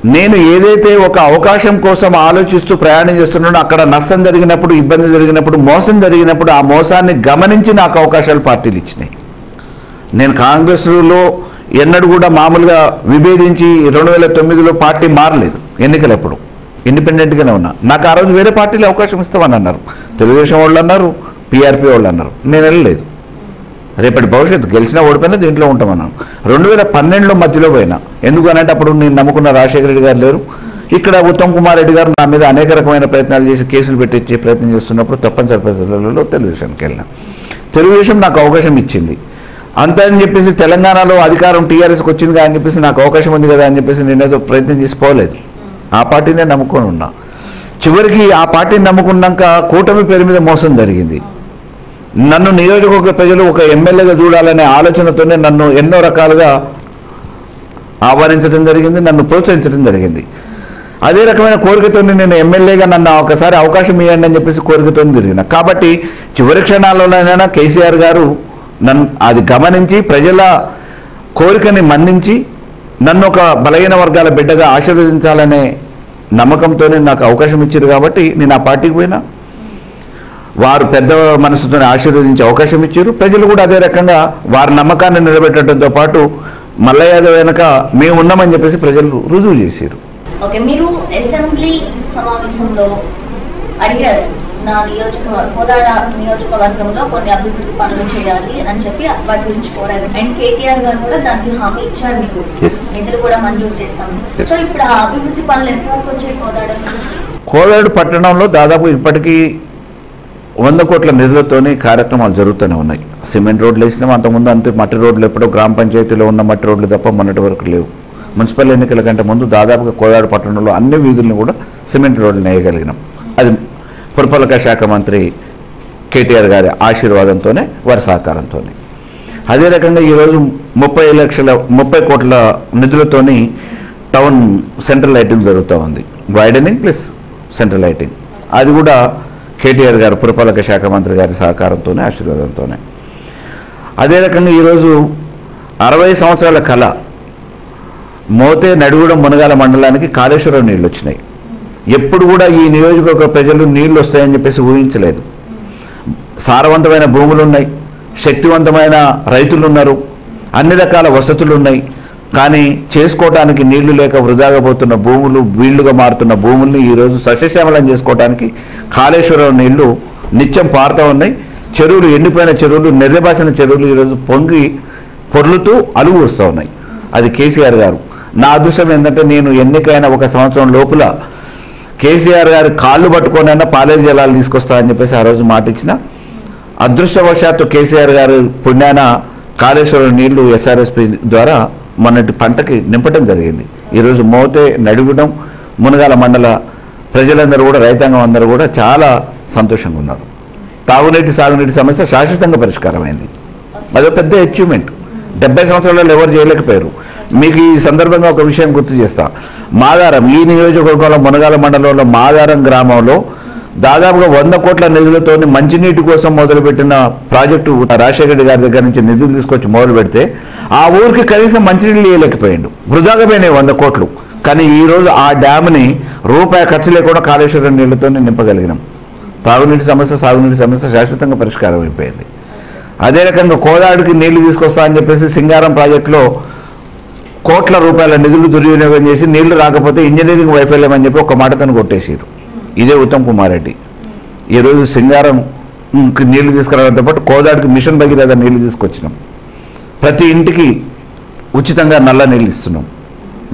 నేను ఏదైతే ఒక అవకాశం కోసం ఆలోచిస్తూ ప్రయాణం చేస్తున్నానో అక్కడ నష్టం జరిగినప్పుడు ఇబ్బంది జరిగినప్పుడు మోసం జరిగినప్పుడు ఆ మోసాన్ని గమనించి నాకు అవకాశాలు పార్టీలు ఇచ్చినాయి. నేను కాంగ్రెస్లో ఎన్నడూ కూడా మామూలుగా విభేదించి రెండు వేల తొమ్మిదిలో పార్టీ మారలేదు ఎన్నికలప్పుడు ఇండిపెండెంట్గానే ఉన్నా. నాకు ఆ రోజు వేరే పార్టీలు అవకాశం ఇస్తామని అన్నారు. తెలుగుదేశం వాళ్ళు అన్నారు పీఆర్పీ వాళ్ళు అన్నారు. నేను వెళ్ళలేదు. రేపటి భవిష్యత్తు గెలిచినా ఓడిపోయినా దీంట్లో ఉంటామన్నాను రెండు వేల పన్నెండులో మధ్యలో పోయినా. ఎందుకు అనంటే అప్పుడు నేను నమ్ముకున్న రాజశేఖర రెడ్డి గారు లేరు. ఇక్కడ ఉత్తమ్ కుమార్ రెడ్డి గారు నా మీద అనేక రకమైన ప్రయత్నాలు చేసి కేసులు పెట్టించే ప్రయత్నం చేస్తున్నప్పుడు తప్పనిసరి పరిస్థితులలో తెలుగుదేశానికి వెళ్ళిన. తెలుగుదేశం నాకు అవకాశం ఇచ్చింది. అంత అని చెప్పేసి తెలంగాణలో అధికారం టీఆర్ఎస్కి వచ్చింది కదా అని చెప్పేసి నాకు అవకాశం ఉంది కదా అని చెప్పేసి నేనేదో ప్రయత్నం చేసి పోలేదు. ఆ పార్టీనే నమ్ముకొని ఉన్నా. చివరికి ఆ పార్టీని నమ్ముకున్నాక కూటమి పేరు మీద మోసం జరిగింది. నన్ను నియోజకవర్గ ప్రజలు ఒక ఎమ్మెల్యేగా చూడాలనే ఆలోచనతోనే నన్ను ఎన్నో రకాలుగా ఆహ్వానించడం జరిగింది నన్ను ప్రోత్సహించడం జరిగింది. అదే రకమైన కోరికతో నేను ఎమ్మెల్యేగా నన్ను ఒకసారి అవకాశం ఇవ్వండి అని చెప్పేసి కోరికతో తిరిగిన. కాబట్టి చివరి క్షణాల్లోనైనా కేసీఆర్ గారు నన్ను అది గమనించి ప్రజల కోరికని మన్నించి నన్ను ఒక బలహీన వర్గాల బిడ్డగా ఆశీర్వదించాలనే నమ్మకంతోనే నాకు అవకాశం ఇచ్చారు కాబట్టి నేను ఆ పార్టీకి పోయినా. వారు పెద్ద మనసుతో ఆశీర్వదించే అవకాశం ఇచ్చారు. ప్రజలు కూడా అదే రకంగా వారి నమ్మకాన్ని నిలబెట్టడంతో పాటు మల్లయ్య యాదవ్ వెనక మేము ఉన్నామని చెప్పేసి ప్రజలు రుజువు చేశారు. ఓకే మీరు అసెంబ్లీ సమావేశంలో అడిగారు నా నియోజకవర్గ కోదాడ నియోజకవర్గంలో కొన్ని అభివృద్ధి పనులు చేయాలి అని చెప్పి వాటి గురించి కోరారు అండ్ కేటీఆర్ గారు కూడా దానికి హామీ ఇచ్చారు మీకు. Yes. నిధులు కూడా మంజూరు చేస్తామని Yes. సో ఇప్పుడు ఆ అభివృద్ధి పనులు ఎంతవరకు వచ్చాయి కోదాడ? కోదాడు పట్టణంలో దాదాపు ఇప్పటికీ వంద కోట్ల నిధులతోనే కార్యక్రమాలు జరుగుతూనే ఉన్నాయి. సిమెంట్ రోడ్లు వేసినాం అంతకుముందు అంతే మట్టి రోడ్లు ఎప్పుడో గ్రామ పంచాయతీలో ఉన్న మట్టి రోడ్లు తప్ప మొన్నటి వరకు లేవు. మున్సిపల్ ఎన్నికల కంటే ముందు దాదాపుగా కోదాడు పట్టణంలో అన్ని వీధులను కూడా సిమెంట్ రోడ్లు వేయగలిగినాం. అది పురపాలక శాఖ మంత్రి కేటీఆర్ గారి ఆశీర్వాదంతోనే వారి సహకారంతోనే. అదే రకంగా ఈరోజు ముప్పై లక్షల ముప్పై కోట్ల నిధులతోని టౌన్ సెంట్రల్ లైటింగ్ జరుగుతూ ఉంది. Widening plus central lighting. అది కూడా కేటీఆర్ గారు పురపాలక శాఖ మంత్రి గారి సహకారంతోనే ఆశీర్వాదంతోనే. అదే రకంగా ఈరోజు అరవై సంవత్సరాల కళ మోతే నడుగుడ మునగాల మండలానికి కాళేశ్వరం నీళ్ళు వచ్చినాయి. ఎప్పుడు కూడా ఈ నియోజకవర్గ ప్రజలు నీళ్ళు వస్తాయని చెప్పేసి ఊహించలేదు. సారవంతమైన భూములు ఉన్నాయి శక్తివంతమైన రైతులు ఉన్నారు అన్ని రకాల వసతులు ఉన్నాయి కానీ చేసుకోవడానికి నీళ్ళు లేక వృధాగా పోతున్న భూములు వీళ్ళుగా మారుతున్న భూముల్ని ఈరోజు సస్యశ్యామలం చేసుకోవడానికి కాళేశ్వరం నీళ్ళు నిత్యం పారుతూ ఉన్నాయి. చెరువులు ఎండిపోయిన చెరువులు నెర్రెబాసిన చెరువులు ఈరోజు పొంగి పొర్లుతూ అలుగు వస్తూ ఉన్నాయి. అది కేసీఆర్ గారు. నా అదృష్టం ఏంటంటే నేను ఎన్నికైన ఒక సంవత్సరం లోపల కేసీఆర్ గారు కాళ్ళు పట్టుకొనైనా పాలేరు జలాలు తీసుకొస్తా అని చెప్పేసి ఆ రోజు మాట ఇచ్చిన. అదృష్టవశాత్తు కేసీఆర్ గారు పుణ్యాన కాళేశ్వరం నీళ్ళు ఎస్ఆర్ఎస్పి ద్వారా మొన్నటి పంటకి నింపడం జరిగింది. ఈరోజు మోతే నడుగుడం మునగాల మండల ప్రజలందరూ కూడా రైతాంగం అందరూ కూడా చాలా సంతోషంగా ఉన్నారు. తాగునీటి సాగునీటి సమస్య శాశ్వతంగా పరిష్కారమైంది. అదో పెద్ద అచీవ్మెంట్ డెబ్బై సంవత్సరాలలో ఎవరు చేయలేకపోయారు. మీకు ఈ సందర్భంగా ఒక విషయం గుర్తు చేస్తా. మాదారం ఈ నియోజకవర్గంలో మునగాల మండలంలో మాదారం గ్రామంలో దాదాపుగా వంద కోట్ల నిధులతో మంచినీటి కోసం మొదలుపెట్టిన ప్రాజెక్టు రాజశేఖర రెడ్డి గారి దగ్గర నుంచి నిధులు తీసుకొచ్చి మొదలు పెడితే ఆ ఊరికి కనీసం మంచినీళ్ళు ఇవ్వలేకపోయిండు వృధాగా పోయినాయి వంద కోట్లు. కానీ ఈ రోజు ఆ డ్యామ్ని రూపాయి ఖర్చు లేకుండా కాళేశ్వరం నీళ్ళతో నింపగలిగినాం. తాగునీటి సమస్య సాగునీటి సమస్య శాశ్వతంగా పరిష్కారం అయిపోయింది. అదే రకంగా కోదాడికి నీళ్ళు తీసుకొస్తా అని చెప్పేసి సింగారం ప్రాజెక్టులో కోట్ల రూపాయల నిధులు దుర్వినియోగం చేసి నీళ్ళు రాకపోతే ఇంజనీరింగ్ వైఫల్యం అని చెప్పి ఒక మాటతోని కొట్టేసారు ఇదే ఉత్తమ్ కుమార్ రెడ్డి. ఈరోజు సింగారం నీళ్ళు తీసుకురావడంతో పాటు కోదాడికి మిషన్ భగీరథ నీళ్ళు తీసుకొచ్చినాం. ప్రతి ఇంటికి ఉచితంగా నల్ల నీళ్ళు ఇస్తున్నాం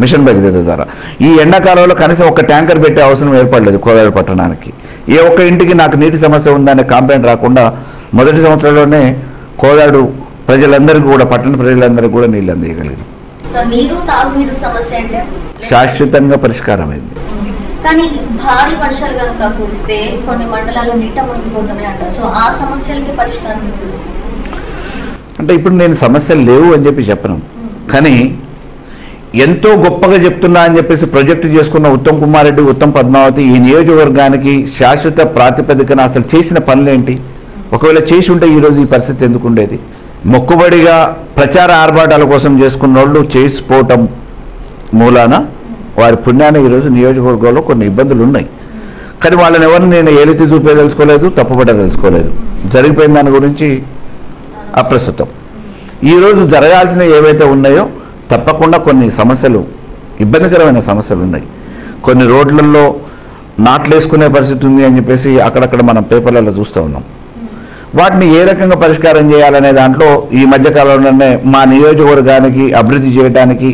మిషన్ భగీరథ ద్వారా. ఈ ఎండాకాలంలో కనీసం ఒక ట్యాంకర్ పెట్టే అవసరం ఏర్పడలేదు కోదాడు పట్టణానికి. ఏ ఒక్క ఇంటికి నాకు నీటి సమస్య ఉందనే కాంప్లైంట్ రాకుండా మొదటి సంవత్సరంలోనే కోదాడు ప్రజలందరికీ కూడా పట్టణ ప్రజలందరికీ కూడా నీళ్ళు అందియగలిగింది శాశ్వతంగా పరిష్కారమైంది. కానీ భారీ వర్షాలు కనుక కురిస్తే కొన్ని మండలాలు నీట మునిగిపోతున్నాయి అంటారు సో ఆ సమస్యలకి పరిష్కారం అంటే ఇప్పుడు నేను సమస్యలు లేవు అని చెప్పి చెప్పను. కానీ ఎంతో గొప్పగా చెప్తున్నా అని చెప్పేసి ప్రొజెక్ట్ చేసుకున్న ఉత్తమ్ కుమార్ రెడ్డి ఉత్తమ్ పద్మావతి ఈ నియోజకవర్గానికి శాశ్వత ప్రాతిపదికన అసలు చేసిన పనులేంటి ఒకవేళ చేసి ఉంటే ఈరోజు ఈ పరిస్థితి ఎందుకు ఉండేది? మొక్కుబడిగా ప్రచార ఆర్భాటాల కోసం చేసుకున్న వాళ్ళు చేసిపోవటం మూలాన? వారి పుణ్యాన్ని ఈరోజు నియోజకవర్గంలో కొన్ని ఇబ్బందులు ఉన్నాయి. కానీ వాళ్ళని ఎవరిని నేను ఏలెత్తి తప్పుపడే తెలుసుకోలేదు జరిగిపోయిన దాని గురించి అప్రస్తుతం. ఈరోజు జరగాల్సినవి ఏవైతే ఉన్నాయో తప్పకుండా కొన్ని సమస్యలు ఇబ్బందికరమైన సమస్యలు ఉన్నాయి. కొన్ని రోడ్లలో నాట్లు వేసుకునే పరిస్థితి ఉంది అని చెప్పేసి అక్కడక్కడ మనం పేపర్లలో చూస్తూ ఉన్నాం. వాటిని ఏ రకంగా పరిష్కారం చేయాలనే దాంట్లో ఈ మధ్యకాలంలోనే మా నియోజకవర్గానికి అభివృద్ధి చేయడానికి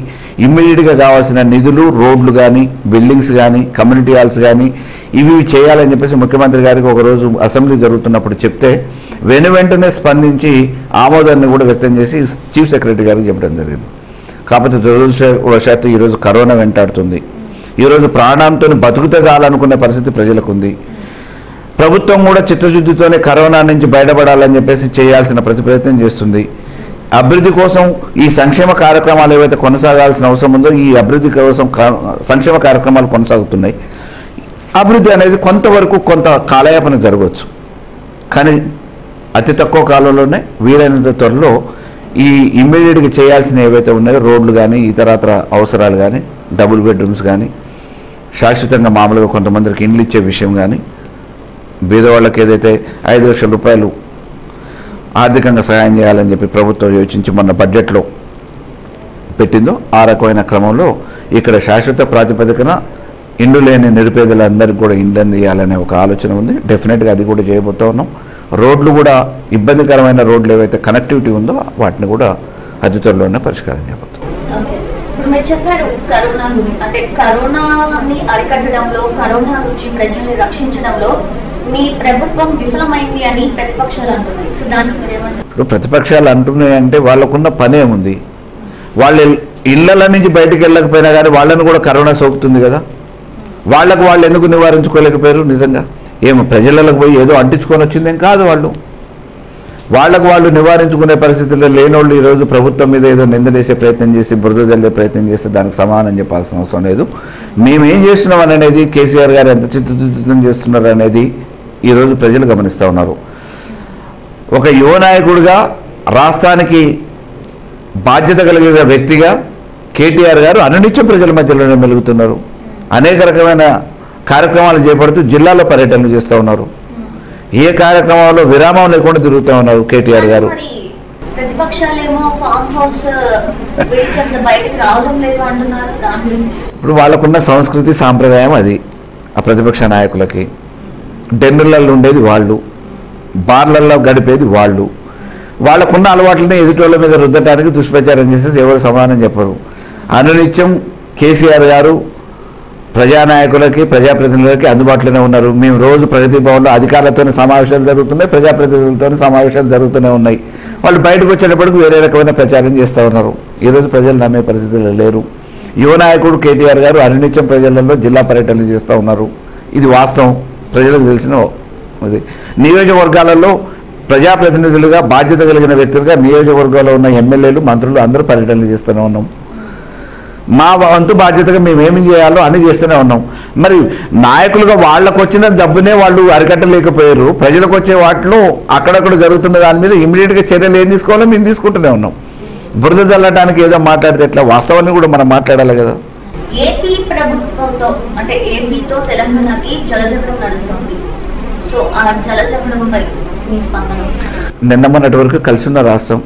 ఇమ్మీడియట్గా కావాల్సిన నిధులు రోడ్లు కానీ బిల్డింగ్స్ కానీ కమ్యూనిటీ హాల్స్ కానీ ఇవి చేయాలని చెప్పేసి ముఖ్యమంత్రి గారికి ఒకరోజు అసెంబ్లీ జరుగుతున్నప్పుడు చెప్తే వెను వెంటనే స్పందించి ఆమోదాన్ని కూడా వ్యక్తం చేసి చీఫ్ సెక్రటరీ గారికి చెప్పడం జరిగింది. కాకపోతే దురదృష్టవశాత్తు ఈరోజు కరోనా వెంటాడుతుంది. ఈరోజు ప్రాణంతో బతుకుతే చాలనుకునే పరిస్థితి ప్రజలకు ఉంది. ప్రభుత్వం కూడా చిత్తశుద్ధితోనే కరోనా నుంచి బయటపడాలని చెప్పేసి చేయాల్సిన ప్రతి ప్రయత్నం చేస్తుంది. అభివృద్ధి కోసం ఈ సంక్షేమ కార్యక్రమాలు ఏవైతే కొనసాగాల్సిన అవసరం ఉందో ఈ అభివృద్ధి కోసం సంక్షేమ కార్యక్రమాలు కొనసాగుతున్నాయి. అభివృద్ధి అనేది కొంతవరకు కొంత కాలయాపన జరగవచ్చు. కానీ అతి తక్కువ కాలంలోనే వీలైనంత త్వరలో ఈ ఇమ్మీడియట్గా చేయాల్సిన ఏవైతే ఉన్నాయో రోడ్లు కానీ ఇతరత్ర అవసరాలు కానీ డబుల్ బెడ్రూమ్స్ కానీ శాశ్వతంగా మామూలుగా కొంతమందికి ఇండ్లు ఇచ్చే విషయం కానీ బీదవాళ్ళకి ఏదైతే ఐదు లక్షల రూపాయలు ఆర్థికంగా సహాయం చేయాలని చెప్పి ప్రభుత్వం యోచించి మొన్న బడ్జెట్లో పెట్టిందో ఆ రకమైన క్రమంలో ఇక్కడ శాశ్వత ప్రాతిపదికన ఇండు లేని నిరుపేదలందరికీ కూడా ఇండ్లు అందియాలనే ఒక ఆలోచన ఉంది. డెఫినెట్గా అది కూడా చేయబోతా ఉన్నాం. రోడ్లు కూడా ఇబ్బందికరమైన రోడ్లు ఏవైతే కనెక్టివిటీ ఉందో వాటిని కూడా అతి త్వరలోనే పరిష్కారం చేయబోతాం మీరు చెప్పారు కరోనా అంటే కరోనాని అరికట్టడంలో కరోనా నుంచి ప్రజల్ని రక్షించడంలో మీ ప్రభుత్వం విఫలమైంది అని ప్రతిపక్షాలు అంటున్నాయి. సో దానికి ఇప్పుడు ప్రతిపక్షాలు అంటున్నాయి అంటే వాళ్ళకున్న పనే ఉంది. వాళ్ళ ఇళ్ళ నుంచి బయటికి వెళ్ళకపోయినా కానీ వాళ్ళని కూడా కరోనా సోకుతుంది కదా. వాళ్ళకు వాళ్ళు ఎందుకు నివారించుకోలేకపోయారు నిజంగా? ఏమో ప్రజలకు పోయి ఏదో అంటించుకొని వచ్చిందేం కాదు వాళ్ళు. వాళ్ళకు వాళ్ళు నివారించుకునే పరిస్థితుల్లో లేనోళ్ళు ఈరోజు ప్రభుత్వం మీద ఏదో నిందలేసే ప్రయత్నం చేసి బురద జల్లే ప్రయత్నం చేస్తే దానికి సమానం చెప్పాల్సిన అవసరం లేదు. మేమేం చేస్తున్నాం అనేది కేసీఆర్ గారు ఎంత చిత్తుచిత్తం చేస్తున్నారు అనేది ఈరోజు ప్రజలు గమనిస్తూ ఉన్నారు. ఒక యువ నాయకుడిగా రాష్ట్రానికి బాధ్యత కలిగిన వ్యక్తిగా కేటీఆర్ గారు అనునిత్యం ప్రజల మధ్యలోనే మెలుగుతున్నారు. అనేక రకమైన కార్యక్రమాలు చేపడుతూ జిల్లాలో పర్యటనలు చేస్తూ ఉన్నారు. ఏ కార్యక్రమాల్లో విరామం లేకుండా తిరుగుతూ ఉన్నారు కేటీఆర్ గారు. ఇప్పుడు వాళ్ళకున్న సంస్కృతి సాంప్రదాయం అది. ఆ ప్రతిపక్ష నాయకులకి. డెన్నులలో ఉండేది వాళ్ళు బార్లలో గడిపేది వాళ్ళు. వాళ్ళకున్న అలవాట్లనే ఎదుటోళ్ళ మీద రుద్దటానికి దుష్ప్రచారం చేసేసి ఎవరు సమానం చెప్పరు. అనునిత్యం కేసీఆర్ గారు ప్రజానాయకులకి ప్రజాప్రతినిధులకి అందుబాటులోనే ఉన్నారు. మేము రోజు ప్రగతి భవన్లో అధికారులతోనే సమావేశాలు జరుగుతున్నాయి ప్రజాప్రతినిధులతోనే సమావేశాలు జరుగుతూనే ఉన్నాయి. వాళ్ళు బయటకు వచ్చేటప్పటికి వేరే రకమైన ప్రచారం చేస్తూ ఉన్నారు. ఈరోజు ప్రజలు నమ్మే పరిస్థితుల్లో లేరు. యువ నాయకుడు కేటీఆర్ గారు అనునిత్యం ప్రజలలో జిల్లా పర్యటనలు చేస్తూ ఉన్నారు. ఇది వాస్తవం. ప్రజలకు తెలిసిన అది నియోజకవర్గాలలో ప్రజాప్రతినిధులుగా బాధ్యత కలిగిన వ్యక్తులుగా నియోజకవర్గాల్లో ఉన్న ఎమ్మెల్యేలు మంత్రులు అందరూ పర్యటనలు చేస్తూనే ఉన్నాం. మా వంతు బాధ్యతగా మేము ఏమి చేయాలో అని చేస్తూనే ఉన్నాం. మరి నాయకులుగా వాళ్ళకు వచ్చిన జబ్బునే వాళ్ళు అరికట్టలేకపోయారు. ప్రజలకు వచ్చే వాటిలో అక్కడక్కడ జరుగుతున్న దాని మీద ఇమీడియట్గా చర్యలు ఏం తీసుకోవాలో మేము తీసుకుంటూనే ఉన్నాం. బురద చల్లడానికి ఏదో మాట్లాడితే ఎట్లా? వాస్తవాన్ని కూడా మనం మాట్లాడాలి కదా. ఏపీ ప్రభుత్వంతో అంటే ఏపీతో తెలంగాణకి జలచక్రం నడుస్తుంది. సో ఆ జలచక్రంపై మీ స్పందన? నిన్న మొన్నటి వరకు కలిసి ఉన్న రాష్ట్రం.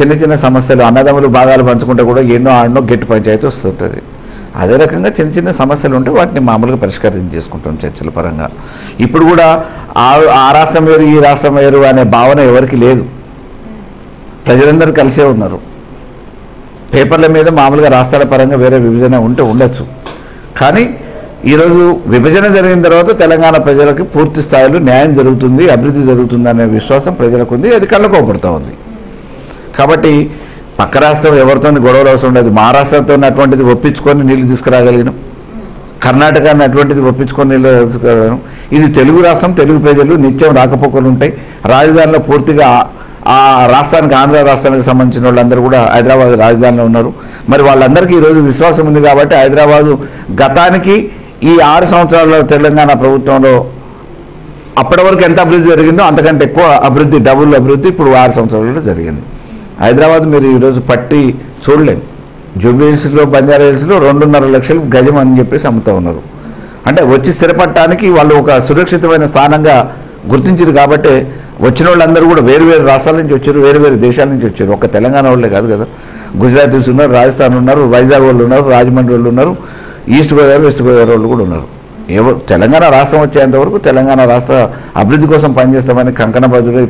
చిన్న చిన్న సమస్యలు అన్నదమ్ములు భాగాలు పంచుకుంటే కూడా ఎన్నో ఆడనో గట్టి పంచాయతీ వస్తుంటుంది. అదే రకంగా చిన్న చిన్న సమస్యలు ఉంటే వాటిని మామూలుగా పరిష్కారం చేసుకుంటాం చర్చల పరంగా. ఇప్పుడు కూడా ఆ ఆ రాష్ట్రం వేరు ఈ రాష్ట్రం వేరు అనే భావన ఎవరికి లేదు. ప్రజలందరూ కలిసే ఉన్నారు. పేపర్ల మీద మామూలుగా రాష్ట్రాల పరంగా వేరే విభజన ఉంటే ఉండొచ్చు. కానీ ఈరోజు విభజన జరిగిన తర్వాత తెలంగాణ ప్రజలకు పూర్తి స్థాయిలో న్యాయం జరుగుతుంది అభివృద్ధి జరుగుతుంది అనే విశ్వాసం ప్రజలకు ఉంది అది కళ్ళకోపడుతూ ఉంది. కాబట్టి పక్క రాష్ట్రం ఎవరితో గొడవలు అవసరం ఉండదు మహారాష్ట్రతో అటువంటిది ఒప్పించుకొని నీళ్ళు తీసుకురాగలిగినాం. కర్ణాటక అటువంటిది ఒప్పించుకొని నీళ్ళు తీసుకురాగలిగినాం. ఇది తెలుగు రాష్ట్రం తెలుగు ప్రజలు నిత్యం రాకపోకలు ఉంటాయి. రాజధానిలో పూర్తిగా ఆ- రాష్ట్రానికి ఆంధ్ర రాష్ట్రానికి సంబంధించిన వాళ్ళందరూ కూడా హైదరాబాద్ రాజధానిలో ఉన్నారు. మరి వాళ్ళందరికీ ఈరోజు విశ్వాసం ఉంది కాబట్టి హైదరాబాదు గతానికి ఈ ఆరు సంవత్సరాల్లో తెలంగాణ ప్రభుత్వంలో అప్పటి వరకు ఎంత అభివృద్ధి జరిగిందో అంతకంటే ఎక్కువ అభివృద్ధి డబుల్ అభివృద్ధి ఇప్పుడు ఆరు సంవత్సరాలలో జరిగింది. హైదరాబాద్ మీరు ఈరోజు పట్టి చూడలేం. జూబ్లీహిల్స్లో బంజారాహిల్స్లో బంజారా హిల్స్లో రెండున్నర లక్షలు గజం అని చెప్పేసి అమ్ముతూ ఉన్నారు. అంటే వచ్చి స్థిరపడటానికి వాళ్ళు ఒక సురక్షితమైన స్థానంగా గుర్తించారు కాబట్టి వచ్చిన వాళ్ళందరూ కూడా వేరు వేరు రాష్ట్రాల నుంచి వచ్చారు వేరు వేరు దేశాల నుంచి వచ్చారు. ఒక తెలంగాణ వాళ్ళే కాదు కదా. గుజరాతీస్ ఉన్నారు రాజస్థాన్ ఉన్నారు వైజాగ్ వాళ్ళు ఉన్నారు రాజమండ్రి వాళ్ళు ఉన్నారు ఈస్ట్ గోదావరి వెస్ట్ గోదావరి వాళ్ళు కూడా ఉన్నారు. ఎవరు తెలంగాణ రాష్ట్రం వచ్చేంత వరకు తెలంగాణ రాష్ట్ర అభివృద్ధి కోసం పనిచేస్తామని కంకణ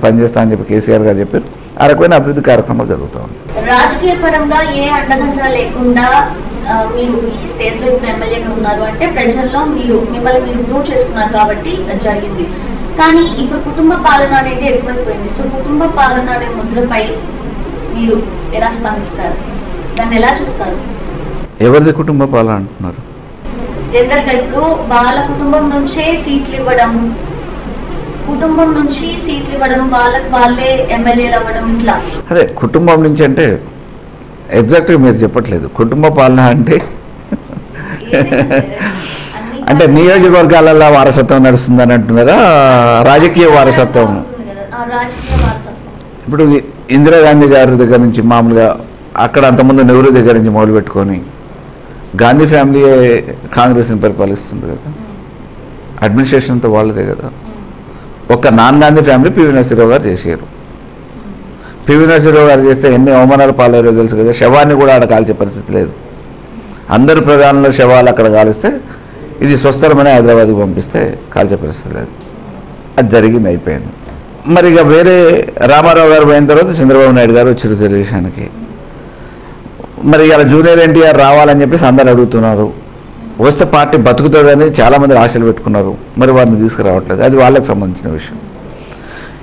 పనిచేస్తా అని చెప్పి కేసీఆర్ గారు చెప్పారు. ఆ రకమైన అభివృద్ధి కార్యక్రమాలు జరుగుతూ ఉన్నాయి. రాజకీయ పరంగా ఏ అండదండ లేకుండా మీరు ఈ స్టేజ్లో ఇప్పుడు ఎమ్మెల్యేగా ఉన్నారు అంటే ప్రజల్లో మీరు మిమ్మల్ని మీరు ప్రూవ్ చేసుకున్నారు కాబట్టి జరిగింది. కానీ ఇప్పుడు కుటుంబ పాలన అనేది ఎక్కువైపోయింది. సో కుటుంబ పాలన అనే ముద్రపై మీరు ఎలా స్పందిస్తారు? దాన్ని ఎలా చూస్తారు? ఎవరిది కుటుంబ పాలన అంటున్నారు? జనరల్గా ఇప్పుడు వాళ్ళ కుటుంబం నుంచే సీట్లు ఇవ్వడం కుటుంబం నుంచి సీట్లు ఇవ్వడం వాళ్ళకి వాళ్ళే ఎమ్మెల్యేలు అవ్వడం ఇట్లా. అదే కుటుంబం నుంచి అంటే ఎగ్జాక్ట్గా మీరు చెప్పట్లేదు. కుటుంబ పాలన అంటే అంటే నియోజకవర్గాలలో వారసత్వం నడుస్తుందని అంటున్నారా? రాజకీయ వారసత్వం? ఉంటుంది కదా, ఆ రాజకీయ వారసత్వం. ఇప్పుడు ఇందిరాగాంధీ గారి దగ్గర నుంచి మామూలుగా అక్కడ అంతకుముందు నెహ్రూ దగ్గర నుంచి మొదలుపెట్టుకొని గాంధీ ఫ్యామిలీ కాంగ్రెస్ని పరిపాలిస్తుంది కదా. అడ్మినిస్ట్రేషన్ అంతా వాళ్ళదే కదా. ఒక్క non Gandhi family PV Narasimha Rao గారు చేశారు. పివి నరసింహరావు గారు చేస్తే ఎన్ని అవమానాలు పాలయ్యారో తెలుసు కదా. శవాన్ని కూడా ఆడ కాల్చే పరిస్థితి లేదు. అందరు ప్రధానంలో శవాలు అక్కడ కాలిస్తే ఇది స్వస్థలమని హైదరాబాద్కి పంపిస్తే కాల్చే పరిస్థితి లేదు. అది జరిగింది అయిపోయింది. మరి ఇక వేరే రామారావు గారు పోయిన తర్వాత చంద్రబాబు నాయుడు గారు వచ్చారు తెలుగుదేశానికి. మరి ఇలా జూనియర్ ఎన్టీఆర్ రావాలని చెప్పేసి అందరు అడుగుతున్నారు. వస్తే పార్టీ బతుకుతుందని చాలామంది ఆశలు పెట్టుకున్నారు. మరి వారిని తీసుకురావట్లేదు. అది వాళ్ళకి సంబంధించిన విషయం.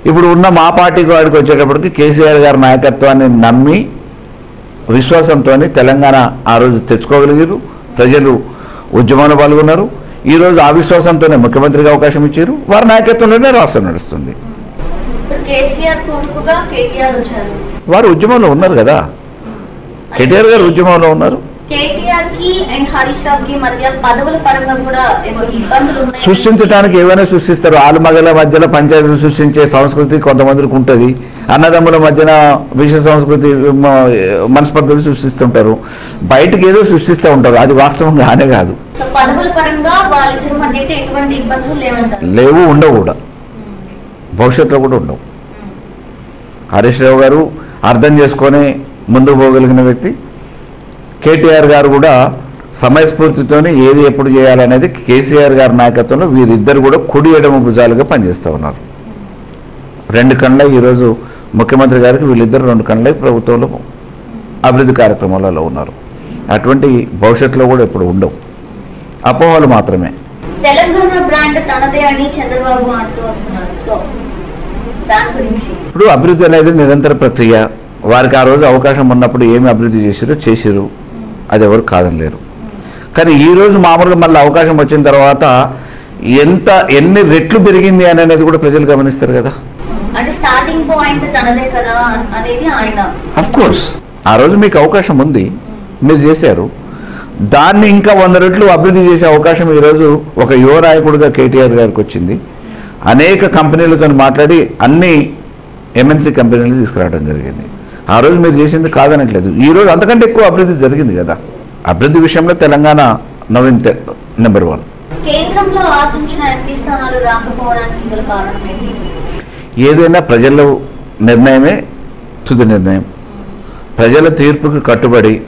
ఇప్పుడు ఉన్న మా పార్టీకి వాడికి వచ్చేటప్పటికి కేసీఆర్ గారి నాయకత్వాన్ని నమ్మి విశ్వాసంతో తెలంగాణ ఆ రోజు తెచ్చుకోగలిగారు ప్రజలు ఉద్యమంలో పాల్గొన్నారు. ఈరోజు ఆ విశ్వాసంతోనే ముఖ్యమంత్రికి అవకాశం ఇచ్చారు. వారి నాయకత్వంలోనే రాష్ట్రం నడుస్తుంది. వారు ఉద్యమంలో ఉన్నారు కదా. కేటీఆర్ గారు ఉద్యమంలో ఉన్నారు. సృష్టించడానికి ఏమైనా సృష్టిస్తారు. ఆలుమగల మధ్యలో పంచాయతీలు సృష్టించే సంస్కృతి కొంతమందికి ఉంటుంది. అన్నదమ్ముల మధ్యన విషయ సంస్కృతి మనస్పర్ధలు సృష్టిస్తుంటారు. బయటకు ఏదో సృష్టిస్తూ ఉంటారు. అది వాస్తవం కానే కాదు. లేవు ఉండవు కూడా. భవిష్యత్తులో కూడా ఉండవు. హరీష్ రావు గారు అర్థం చేసుకొని ముందుకు పోగలిగిన వ్యక్తి. కేటీఆర్ గారు కూడా సమయస్ఫూర్తితోనే ఏది ఎప్పుడు చేయాలనేది కేసీఆర్ గారి నాయకత్వంలో వీరిద్దరు కూడా కుడి ఎడమ భుజాలుగా పనిచేస్తూ ఉన్నారు. రెండు కళ్ళ ఈరోజు ముఖ్యమంత్రి గారికి వీళ్ళిద్దరు రెండు కళ్ళ ప్రభుత్వంలో అభివృద్ధి కార్యక్రమాలలో ఉన్నారు. అటువంటి భవిష్యత్తులో కూడా ఎప్పుడు ఉండవు. అపోహలు మాత్రమే. తెలంగాణ బ్రాండ్ తనదే అని చంద్రబాబు అంటూ వస్తున్నారు. సో దాని గురించి? ఇప్పుడు అభివృద్ధి అనేది నిరంతర ప్రక్రియ. వారికి ఆ రోజు అవకాశం ఉన్నప్పుడు ఏమి అభివృద్ధి చేసిరో చేసిరు అది ఎవరు కాదనలేరు. కానీ ఈ రోజు మామూలుగా మళ్ళీ అవకాశం వచ్చిన తర్వాత ఎంత ఎన్ని రెట్లు పెరిగింది అని అనేది కూడా ప్రజలు గమనిస్తారు కదా. కోర్స్ ఆ రోజు మీకు అవకాశం ఉంది. మీరు చేశారు. దాన్ని ఇంకా వంద రెట్లు అభివృద్ధి చేసే అవకాశం ఈరోజు ఒక యువ నాయకుడిగా కేటీఆర్ గారికి వచ్చింది. అనేక కంపెనీలతో మాట్లాడి అన్ని ఎంఎన్సీ కంపెనీలు తీసుకురావడం జరిగింది. ఆ రోజు మీరు చేసింది కాదనట్లేదు. ఈ రోజు అంతకంటే ఎక్కువ అభివృద్ధి జరిగింది కదా. అభివృద్ధి విషయంలో తెలంగాణ నవీన్ నెంబర్ వన్. కేంద్రంలో ఆశించిన ఎంపీ స్థానాలు రాకపోవడానికి గల కారణం ఏంటి? ఏదైనా ప్రజల నిర్ణయమే తుది నిర్ణయం. ప్రజల తీర్పుకి కట్టుబడి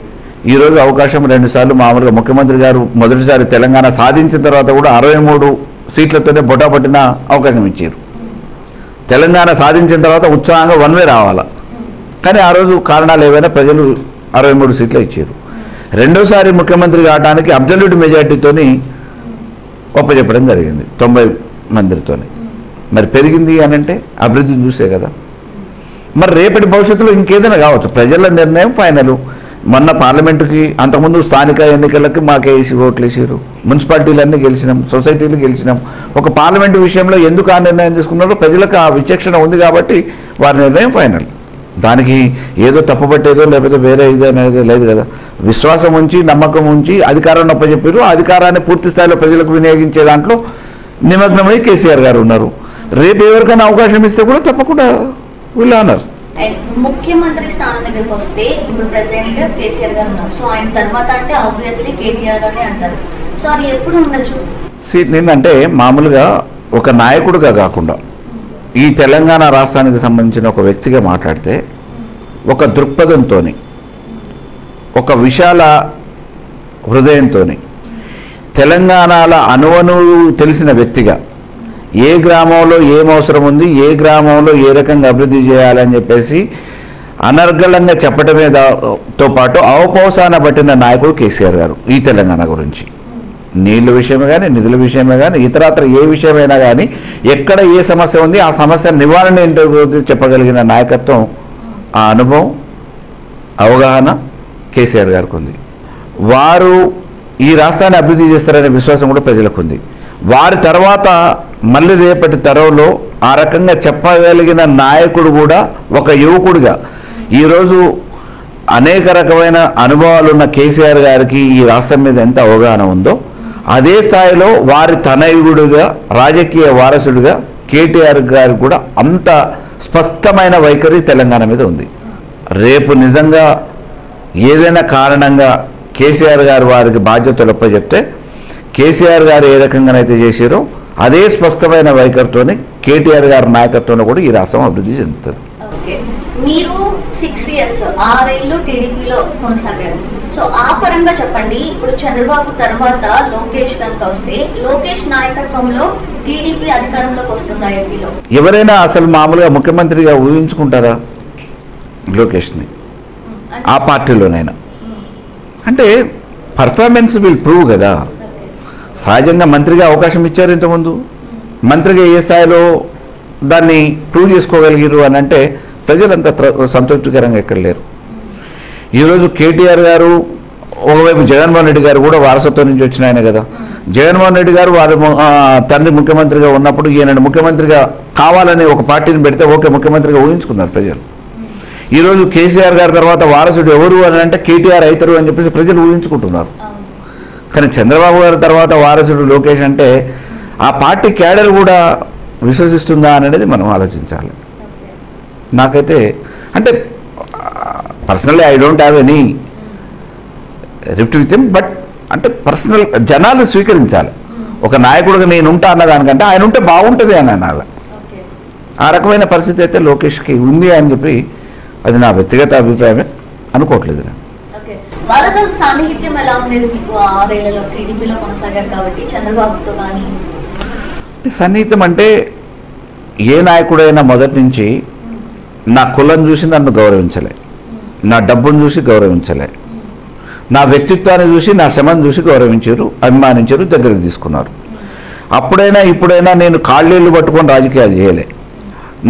ఈరోజు అవకాశం రెండుసార్లు మామూలుగా ముఖ్యమంత్రి గారు మొదటిసారి తెలంగాణ సాధించిన తర్వాత కూడా అరవై మూడు సీట్లతోనే బొటా పట్టిన అవకాశం ఇచ్చారు. తెలంగాణ సాధించిన తర్వాత ఉత్సాహంగా వన్ వే రావాలా? కానీ ఆ రోజు కారణాలు ఏవైనా ప్రజలు అరవై మూడు సీట్లు ఇచ్చారు. రెండోసారి ముఖ్యమంత్రి కావడానికి అబ్జల్యూట్ మెజార్టీతోని ఒప్పచెప్పడం జరిగింది తొంభై మందితోని. మరి పెరిగింది అని అంటే అభివృద్ధిని చూసే కదా. మరి రేపటి భవిష్యత్తులో ఇంకేదైనా కావచ్చు ప్రజల నిర్ణయం ఫైనల్. మొన్న పార్లమెంటుకి అంతకుముందు స్థానిక ఎన్నికలకి మాకే వేసి ఓట్లు వేసారు మున్సిపాలిటీలన్నీ గెలిచినాం సొసైటీలు గెలిచినాం. ఒక పార్లమెంటు విషయంలో ఎందుకు ఆ నిర్ణయం తీసుకున్నారో ప్రజలకు ఆ విచక్షణ ఉంది కాబట్టి వారి నిర్ణయం ఫైనల్. దానికి ఏదో తప్పుపట్టేదో లేకపోతే వేరే ఇది అనేది లేదు కదా. విశ్వాసం ఉంచి నమ్మకం ఉంచి అధికారాన్ని అప్పచెప్పారు ఆ అధికారాన్ని పూర్తి స్థాయిలో ప్రజలకు వినియోగించే దాంట్లో నిమగ్నమై కేసీఆర్ గారు ఉన్నారు. రేపు ఎవరికైనా అవకాశం ఇస్తే కూడా తప్పకుండా వీళ్ళు అన్నారు. ముఖ్యమంత్రి స్థానం దగ్గరికి వస్తే ఇప్పుడు కేసీఆర్ గారు ఉన్నారు. సో ఆయన తర్వాత అంటే ఆబ్వియస్లీ కేటీఆర్ అంటారు. సో అది ఎప్పుడు ఉండొచ్చు? నేనంటే మామూలుగా ఒక నాయకుడిగా కాకుండా ఈ తెలంగాణ రాష్ట్రానికి సంబంధించిన ఒక వ్యక్తిగా మాట్లాడితే ఒక దృక్పథంతో ఒక విశాల హృదయంతో తెలంగాణల అనువను తెలిసిన వ్యక్తిగా ఏ గ్రామంలో ఏం అవసరం ఉంది ఏ గ్రామంలో ఏ రకంగా అభివృద్ధి చేయాలని చెప్పేసి అనర్గళంగా చెప్పడమే దాతో పాటు అవపోసాన పట్టిన నాయకుడు కేసీఆర్ గారు ఈ తెలంగాణ గురించి. నీళ్ళ విషయమే కానీ నిధుల విషయమే కానీ ఇతరత్ర ఏ విషయమైనా కానీ ఎక్కడ ఏ సమస్య ఉంది ఆ సమస్య నివారణ ఏంటో చెప్పగలిగిన నాయకత్వం ఆ అనుభవం అవగాహన కేసీఆర్ గారికి ఉంది వారు ఈ రాష్ట్రాన్ని అభివృద్ధి చేస్తారనే విశ్వాసం కూడా ప్రజలకు ఉంది వారి తర్వాత మళ్ళీ రేపటి తరంలో ఆ రకంగా చెప్పగలిగిన నాయకుడు కూడా ఒక యువకుడిగా ఈరోజు అనేక రకమైన అనుభవాలు ఉన్న కేసీఆర్ గారికి ఈ రాష్ట్రం మీద ఎంత అవగాహన ఉందో అదే స్థాయిలో వారి తనయుడుగా రాజకీయ వారసుడిగా కేటీఆర్ గారు కూడా అంత స్పష్టమైన వైఖరి తెలంగాణ మీద ఉంది. రేపు నిజంగా ఏదైనా కారణంగా కేసీఆర్ గారు వారికి బాధ్యతలు చెప్తే కేసీఆర్ గారు ఏ రకంగానైతే చేశారో అదే స్పష్టమైన వైఖరితోనే కేటీఆర్ గారి నాయకత్వంలో కూడా ఈ రాష్ట్రం అభివృద్ధి చెందుతుంది. మీరు సిక్స్ ఇయర్స్ ఆరేళ్ళు టీడీపీలో కొనసాగారు. సో ఆ పరంగా చెప్పండి. ఇప్పుడు చంద్రబాబు తర్వాత లోకేష్ కనుక వస్తే లోకేష్ నాయకత్వంలో టీడీపీ అధికారంలోకి వస్తుందా ఏపీలో? ఎవరైనా అసలు మామూలుగా ముఖ్యమంత్రిగా ఊహించుకుంటారా లోకేష్ని? ఆ పార్టీలోనైనా. అంటే పర్ఫార్మెన్స్ విల్ ప్రూవ్ కదా. సహజంగా మంత్రిగా అవకాశం ఇచ్చారు ఇంతకుముందు. మంత్రిగా ఏ స్థాయిలో దాన్ని ప్రూవ్ చేసుకోగలిగారు అని అంటే ప్రజలంత త్ర- సంతృప్తికరంగా ఎక్కడ లేరు. ఈరోజు కేటీఆర్ గారు ఒకవైపు జగన్మోహన్ రెడ్డి గారు కూడా వారసత్వం నుంచి వచ్చిన ఆయన కదా. జగన్మోహన్ రెడ్డి గారు వారి తండ్రి ముఖ్యమంత్రిగా ఉన్నప్పుడు ఈయన ముఖ్యమంత్రిగా కావాలని ఒక పార్టీని పెడితే ఓకే ముఖ్యమంత్రిగా ఊహించుకున్నారు ప్రజలు. ఈరోజు కేసీఆర్ గారి తర్వాత వారసుడు ఎవరు అని అంటే కేటీఆర్ అవుతారు అని చెప్పేసి ప్రజలు ఊహించుకుంటున్నారు. కానీ చంద్రబాబు గారి తర్వాత వారసుడు లోకేష్ అంటే ఆ పార్టీ క్యాడర్ కూడా విశ్వసిస్తుందా అనేది మనం ఆలోచించాలి. నాకైతే అంటే personally I don't have any rift with him but అంటే పర్సనల్ జనాలు స్వీకరించాలి. ఒక నాయకుడిగా నేను ఉంటా అన్న దానికంటే ఆయన ఉంటే బాగుంటుంది అని అనాలి. ఆ రకమైన పరిస్థితి అయితే లోకేష్కి ఉంది అని చెప్పి అది నా వ్యక్తిగత అభిప్రాయమే. అనుకోవట్లేదు నేను. వరద సాన్నిహిత్యం ఎలా ఉండేది మీకు ఆరేళ్ళలో టీడీపీలో కొనసాగారు కాబట్టి చంద్రబాబుతో కానీ? సన్నిహితం అంటే ఏ నాయకుడైనా మొదటి నుంచి నా కులం చూసి నన్ను గౌరవించలే. నా డబ్బును చూసి గౌరవించలే. నా వ్యక్తిత్వాన్ని చూసి నా శ్రమను చూసి గౌరవించారు అభిమానించారు దగ్గరికి తీసుకున్నారు. అప్పుడైనా ఇప్పుడైనా నేను కాళ్ళీళ్ళు పట్టుకొని రాజకీయాలు చేయలే.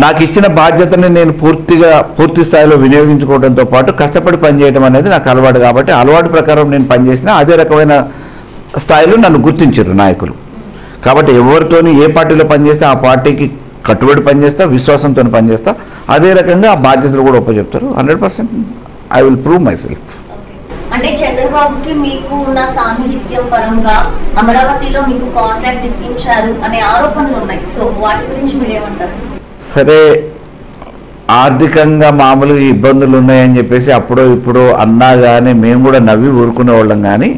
నాకు ఇచ్చిన బాధ్యతని నేను పూర్తిగా పూర్తి స్థాయిలో వినియోగించుకోవడంతో పాటు కష్టపడి పనిచేయడం అనేది నాకు అలవాటు కాబట్టి అలవాటు ప్రకారం నేను పనిచేసిన అదే రకమైన స్థాయిలో నన్ను గుర్తించారు నాయకులు. కాబట్టి ఎవరితోని ఏ పార్టీలో పనిచేస్తే ఆ పార్టీకి కట్టుబడి పనిచేస్తా విశ్వాసంతో పనిచేస్తా అదే రకంగా ఆ బాధ్యతలు కూడా ఒప్పచెప్తారు. Hundred percent I will prove myself అంటే చంద్రబాబుకి మీకు ఉన్న సాన్నిహిత్యం పరంగా అమరావతిలో మీకు కాంట్రాక్ట్ ఇప్పించారు అనే ఆరోపణలు ఉన్నాయి. సో వాటి గురించి మీరేమంటారు? సరే ఆర్థికంగా మామూలుగా ఇబ్బందులు ఉన్నాయని చెప్పేసి అప్పుడో ఇప్పుడో అన్నా కానీ మేము కూడా నవ్వి ఊరుకునే వాళ్ళం కానీ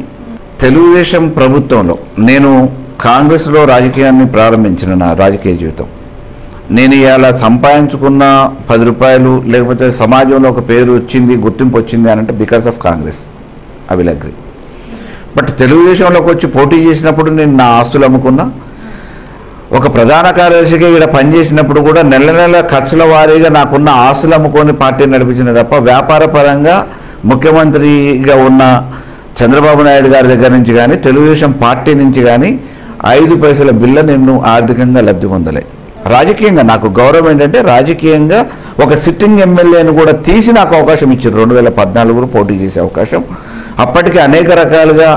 తెలుగుదేశం ప్రభుత్వంలో నేను కాంగ్రెస్లో రాజకీయాన్ని ప్రారంభించిన నా రాజకీయ జీవితం. నేను ఇలా సంపాదించుకున్న పది రూపాయలు లేకపోతే సమాజంలో ఒక పేరు వచ్చింది గుర్తింపు వచ్చింది అని అంటే because of Congress I will agree but తెలుగుదేశంలోకి వచ్చి పోటీ చేసినప్పుడు నేను నా ఆస్తులు అమ్ముకున్నా. ఒక ప్రధాన కార్యదర్శిగా ఇక్కడ పనిచేసినప్పుడు కూడా నెల నెల ఖర్చుల వారీగా నాకున్న ఆస్తులు అమ్ముకొని పార్టీ నడిపించిన తప్ప వ్యాపార పరంగా ముఖ్యమంత్రిగా ఉన్న చంద్రబాబు నాయుడు గారి దగ్గర నుంచి కానీ తెలుగుదేశం పార్టీ నుంచి కానీ ఐదు పైసల బిల్ల నేను ఆర్థికంగా లబ్ధి పొందలే. రాజకీయంగా నాకు గౌరవం ఏంటంటే రాజకీయంగా ఒక సిట్టింగ్ ఎమ్మెల్యేను కూడా తీసి నాకు అవకాశం ఇచ్చారు. రెండు వేల పద్నాలుగులో పోటీ చేసే అవకాశం. అప్పటికి అనేక రకాలుగా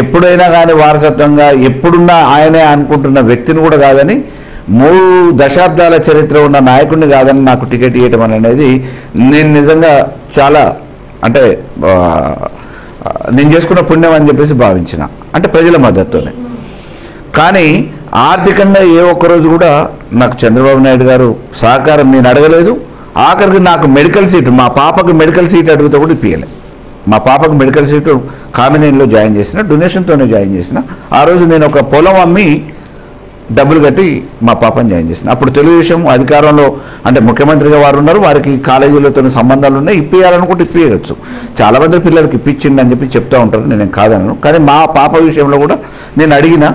ఎప్పుడైనా కానీ వారసత్వంగా ఎప్పుడున్నా ఆయనే అనుకుంటున్న వ్యక్తిని కూడా కాదని మూడు దశాబ్దాల చరిత్ర ఉన్న నాయకుడిని కాదని నాకు టికెట్ ఇవ్వటం అనేది నేను నిజంగా చాలా అంటే నేను చేసుకున్న పుణ్యం అని చెప్పేసి భావించిన. అంటే ప్రజల మద్దతుతోనే. కానీ ఆర్థికంగా ఏ ఒక్కరోజు కూడా నాకు చంద్రబాబు నాయుడు గారు సహకారం నేను అడగలేదు. ఆఖరికి నాకు మెడికల్ సీటు మా పాపకు మెడికల్ సీట్ అడిగితే కూడా ఇప్పించలే మా పాపకు మెడికల్ సీటు కామినేనిలో జాయిన్ చేసిన డొనేషన్తోనే జాయిన్ చేసిన. ఆ రోజు నేను ఒక పొలం అమ్మి డబ్బులు కట్టి మా పాపను జాయిన్ చేసిన. అప్పుడు తెలుగుదేశం అధికారంలో అంటే ముఖ్యమంత్రిగా వారు ఉన్నారు వారికి కాలేజీలతో సంబంధాలు ఉన్నాయి ఇప్పించాలనుకుంటే ఇప్పించవచ్చు చాలా మంది పిల్లలకి ఇప్పించిండి అని చెప్పి చెప్తూ ఉంటారు నేను కాదనను. కానీ మా పాప విషయంలో కూడా నేను అడిగిన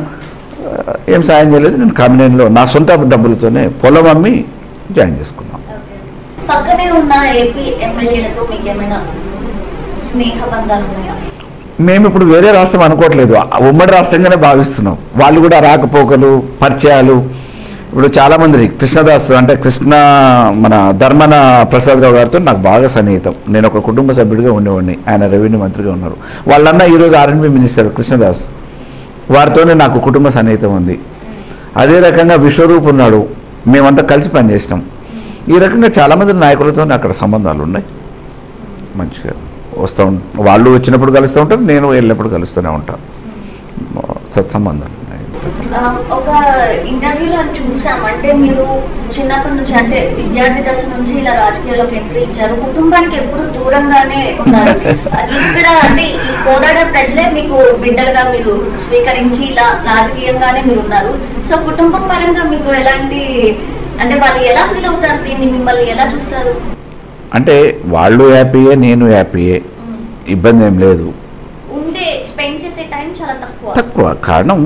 ఏం సాయం చేయలేదు నేను కామినేనిలో నా సొంత డబ్బులతోనే పొలం అమ్మి జాయిన్ చేసుకున్నాను మేము ఇప్పుడు వేరే రాష్ట్రం అనుకోవట్లేదు. ఆ ఉమ్మడి రాష్ట్రంగానే భావిస్తున్నాం. వాళ్ళు కూడా రాకపోకలు పరిచయాలు. ఇప్పుడు చాలామంది కృష్ణదాస్ అంటే కృష్ణ మన ధర్మన ప్రసాదరావు గారితో నాకు బాగా సన్నిహితం. నేను ఒక కుటుంబ సభ్యుడిగా ఉండేవాడిని. ఆయన రెవెన్యూ మంత్రిగా ఉన్నారు. వాళ్ళన్న ఈరోజు ఆర్ఎన్బి మినిస్టర్ కృష్ణదాస్. వారితోనే నాకు కుటుంబ సన్నిహితం ఉంది. అదే రకంగా విశ్వరూప్ ఉన్నాడు. మేమంతా కలిసి పనిచేసినాం. ఈ రకంగా చాలామంది నాయకులతో అక్కడ సంబంధాలు ఉన్నాయి. మంచిగా వస్తూ వాళ్ళు వచ్చినప్పుడు కలుస్తూ ఉంటారు నేను వెళ్ళినప్పుడు కలుస్తూనే ఉంటాను సత్సంబంధాలు. ఒక ఇంటర్వ్యూలో చూసాం. అంటే మీరు చిన్నప్పటి నుంచి అంటే విద్యార్థి దశ నుంచి ఇలా రాజకీయాల్లోకి ఎంట్రీ ఇచ్చారు. కుటుంబానికి ఎప్పుడు దూరంగానే ఉన్నారు. అది ఇక్కడ అంటే ఈ కోదాడ ప్రజలే మీకు బిడ్డలుగా మీరు స్వీకరించి ఇలా రాజకీయంగానే మీరు ఉన్నారు. సో కుటుంబం పరంగా మీకు ఎలాంటి అంటే వాళ్ళు ఎలా ఫీల్ అవుతారు? దీన్ని మిమ్మల్ని ఎలా చూస్తారు? అంటే వాళ్ళు హ్యాపీయే నేను హ్యాపీయే. ఇబ్బంది ఏం లేదు. ఉండే స్పెండ్ చేసే టైం చాలా తక్కువ. తక్కువ. కారణం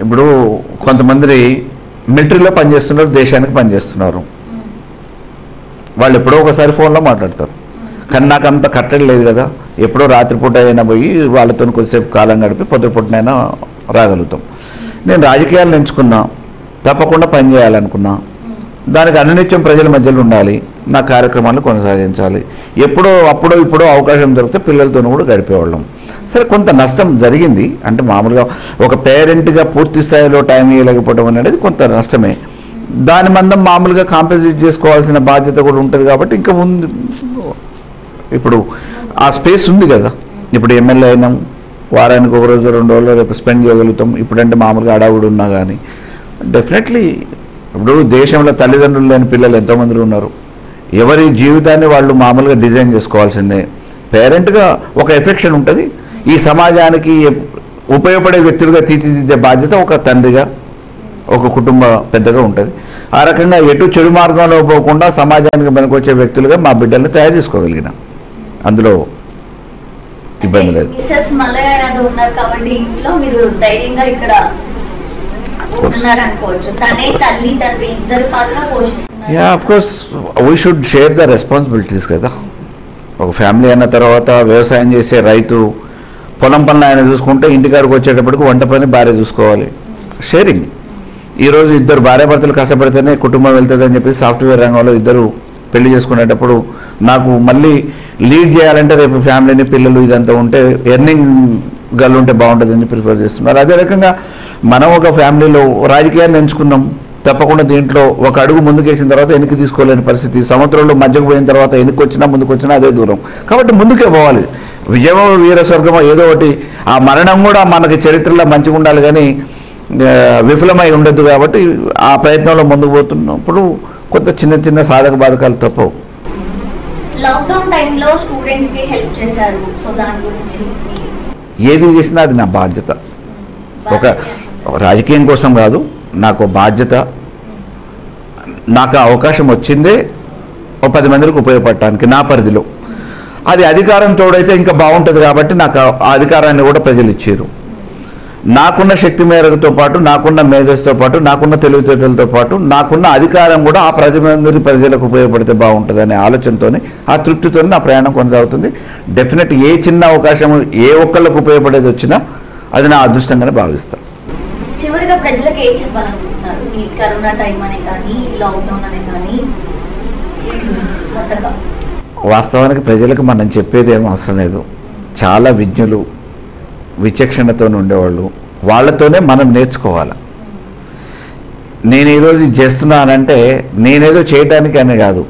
ఇప్పుడు కొంతమంది మిలిటరీలో పనిచేస్తున్నారు దేశానికి పనిచేస్తున్నారు. వాళ్ళు ఎప్పుడో ఒకసారి ఫోన్లో మాట్లాడతారు. కానీ నాకు అంత కట్టడి లేదు కదా. ఎప్పుడో రాత్రిపూట అయినా పోయి వాళ్ళతో కొద్దిసేపు కాలం గడిపి పొద్దుపూటనైనా రాగలుగుతాం. నేను రాజకీయాలను ఎంచుకున్నా తప్పకుండా పని చేయాలనుకున్నా. దానికి అనునిత్యం ప్రజల మధ్యలో ఉండాలి. నా కార్యక్రమాలు కొనసాగించాలి. ఎప్పుడో అప్పుడో ఇప్పుడో అవకాశం దొరికితే పిల్లలతో కూడా గడిపేవాళ్ళం. సరే కొంత నష్టం జరిగింది. అంటే మామూలుగా ఒక పేరెంట్గా పూర్తి స్థాయిలో టైం ఇవ్వలేకపోవడం అనేది కొంత నష్టమే. దాని మందం మామూలుగా కాంపెన్సేట్ చేసుకోవాల్సిన బాధ్యత కూడా ఉంటుంది కాబట్టి ఇంకా ముందు ఇప్పుడు ఆ స్పేస్ ఉంది కదా. ఇప్పుడు ఎమ్మెల్యే అయినాం వారానికి ఒక రోజు రెండు రోజులు రేపు స్పెండ్ చేయగలుగుతాం. ఇప్పుడంటే మామూలుగా అడావుడు ఉన్నా కానీ డెఫినెట్లీ ఇప్పుడు దేశంలో తల్లిదండ్రులు లేని పిల్లలు ఎంతోమంది ఉన్నారు. ఎవరి జీవితాన్ని వాళ్ళు మామూలుగా డిజైన్ చేసుకోవాల్సిందే. పేరెంట్గా ఒక ఎఫెక్షన్ ఉంటుంది. ఈ సమాజానికి ఉపయోగపడే వ్యక్తులుగా తీర్చిదిద్దే బాధ్యత ఒక తండ్రిగా ఒక కుటుంబ పెద్దగా ఉంటుంది. ఆ రకంగా ఎటు చెడు మార్గంలో పోకుండా సమాజానికి పనికొచ్చే వ్యక్తులుగా మా బిడ్డల్ని తయారు చేసుకోగలిగిన. అందులో ఇబ్బంది లేదు. Yeah of course we should share the responsibilities కదా. ఒక ఫ్యామిలీ అయిన తర్వాత వ్యవసాయం చేసే రైతు పొలం పనులు ఆయన చూసుకుంటే ఇంటికాడికి వచ్చేటప్పటికి వంట పని భార్య చూసుకోవాలి. షేరింగ్ ఈరోజు ఇద్దరు భార్యాభర్తలు కష్టపడితేనే కుటుంబం వెళ్తుంది అని చెప్పి సాఫ్ట్వేర్ రంగంలో ఇద్దరు పెళ్ళి చేసుకునేటప్పుడు నాకు మళ్ళీ లీడ్ చేయాలంటే రేపు ఫ్యామిలీని పిల్లలు ఇదంతా ఉంటే ఎర్నింగ్ గల్ ఉంటే బాగుంటుందని ప్రిఫర్ చేస్తున్నారు. అదే రకంగా మనం ఒక ఫ్యామిలీలో రాజకీయాన్ని ఎంచుకున్నాం. తప్పకుండా దీంట్లో ఒక అడుగు ముందుకేసిన తర్వాత వెనక్కి తీసుకోలేని పరిస్థితి. సముద్రంలో మధ్యకు పోయిన తర్వాత వెనక్కి వచ్చినా ముందుకు వచ్చినా అదే దూరం. కాబట్టి ముందుకే పోవాలి. విజయమో వీర స్వర్గమో ఏదో ఒకటి ఆ మరణం కూడా మనకి చరిత్రలో మంచిగా ఉండాలి కానీ విఫలమై ఉండదు కాబట్టి ఆ ప్రయత్నంలో ముందుకు పోతున్నప్పుడు కొంత చిన్న చిన్న సాధక బాధకాలు తప్పవు. లాక్డౌన్ టైంలో స్టూడెంట్స్కి హెల్ప్ చేశారు. సో దాని గురించి మీ ఏది చేసినా అది నా బాధ్యత. ఒక రాజకీయం కోసం కాదు నాకు బాధ్యత. నాకు అవకాశం వచ్చిందే ఓ పది మందికి ఉపయోగపడటానికి నా పరిధిలో. అది అధికారం తోడైతే ఇంకా బాగుంటుంది కాబట్టి నాకు ఆ అధికారాన్ని కూడా ప్రజలు ఇచ్చారు. నాకున్న శక్తి మేరకుతో పాటు నాకున్న మేధస్సుతో పాటు నాకున్న తెలివితేటలతో పాటు నాకున్న అధికారం కూడా ఆ ప్రజలందరి ప్రజలకు ఉపయోగపడితే బాగుంటుంది అనే ఆలోచనతోనే ఆ తృప్తితో నా ప్రయాణం కొనసాగుతుంది. డెఫినెట్ ఏ చిన్న అవకాశం ఏ ఒక్కళ్ళకు ఉపయోగపడేది వచ్చినా అది నా అదృష్టంగానే భావిస్తాను చివరిగా ప్రజలకు ఏం చెప్పాలనుకుంటున్నారు? ఈ కరోనా టైం అనే కానీ లాక్డౌన్ అనే కానీ? వాస్తవానికి ప్రజలకు మనం చెప్పేది ఏం అవసరం లేదు. చాలా విజ్ఞులు విచక్షణతో ఉండేవాళ్ళు. వాళ్ళతోనే మనం నేర్చుకోవాలి. నేను ఈరోజు ఇది చేస్తున్నానంటే నేనేదో చేయడానికి అని కాదు.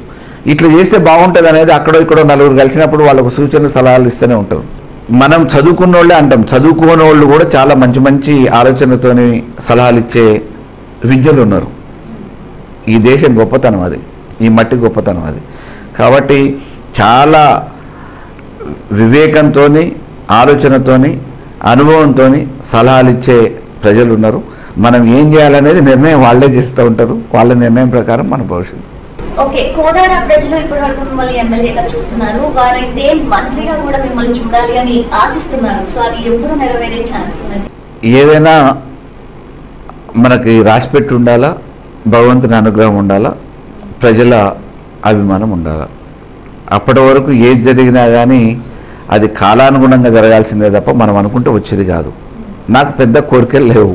ఇట్లా చేస్తే బాగుంటుంది అనేది అక్కడో ఇక్కడో నలుగురు కలిసినప్పుడు వాళ్ళకు సూచనలు సలహాలు ఇస్తూనే ఉంటారు. మనం చదువుకున్న వాళ్ళే అంటాం. చదువుకోని వాళ్ళు కూడా చాలా మంచి మంచి ఆలోచనతోని సలహాలు ఇచ్చే విద్యలు ఉన్నారు. ఈ దేశం గొప్పతనం అది. ఈ మట్టి గొప్పతనం అది. కాబట్టి చాలా వివేకంతో ఆలోచనతోని అనుభవంతో సలహాలు ఇచ్చే ప్రజలు ఉన్నారు మనం ఏం చేయాలనేది నిర్ణయం వాళ్ళే చేస్తూ ఉంటారు. వాళ్ళ నిర్ణయం ప్రకారం మన భవిష్యత్తు. ఓకే కోదాడ ప్రజలు ఇప్పటి వరకు మిమ్మల్ని ఎమ్మెల్యేగా చూస్తున్నారు. వారైతే మంత్రిగా కూడా మిమ్మల్ని చూడాలి అని ఆశిస్తున్నారు. సో అది ఎప్పుడు నెరవేరే ఛాన్స్ ఉన్నది ఏదైనా మనకి రాసిపెట్టి ఉండాలా? భగవంతుని అనుగ్రహం ఉండాలా? ప్రజల అభిమానం ఉండాలా? అప్పటి వరకు ఏది జరిగినా కానీ అది కాలానుగుణంగా జరగాల్సిందే తప్ప మనం అనుకుంటే వచ్చేది కాదు. నాకు పెద్ద కోరికలు లేవు.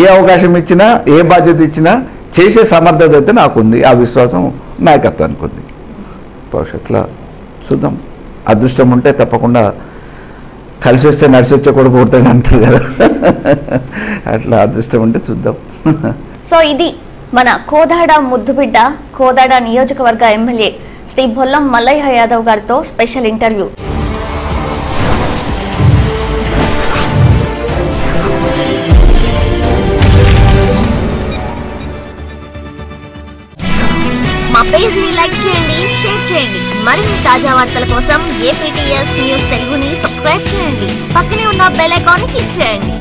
ఏ అవకాశం ఇచ్చినా ఏ బాధ్యత ఇచ్చినా చేసే సమర్థత అయితే నాకుంది. ఆ విశ్వాసం నాయకత్వానికి ఉంది. భవిష్యత్తులో చూద్దాం. అదృష్టం ఉంటే తప్పకుండా కలిసి వస్తే నడిచి వచ్చే కొడుకు కొడతాడు అంటారు కదా. అట్లా అదృష్టం ఉంటే చూద్దాం. సో ఇది మన కోదాడ ముద్దుబిడ్డ కోదాడ నియోజకవర్గ ఎమ్మెల్యే శ్రీ బొల్లం మల్లయ్య యాదవ్ గారితో స్పెషల్ ఇంటర్వ్యూ. మా పేజ్ని లైక్ చేయండి షేర్ చేయండి. మరిన్ని తాజా వార్తల కోసం ఏపీటీఎస్ న్యూస్ తెలుగుని సబ్స్క్రైబ్ చేయండి. పక్కనే ఉన్న బెల్ ఐకాన్ క్లిక్ చేయండి.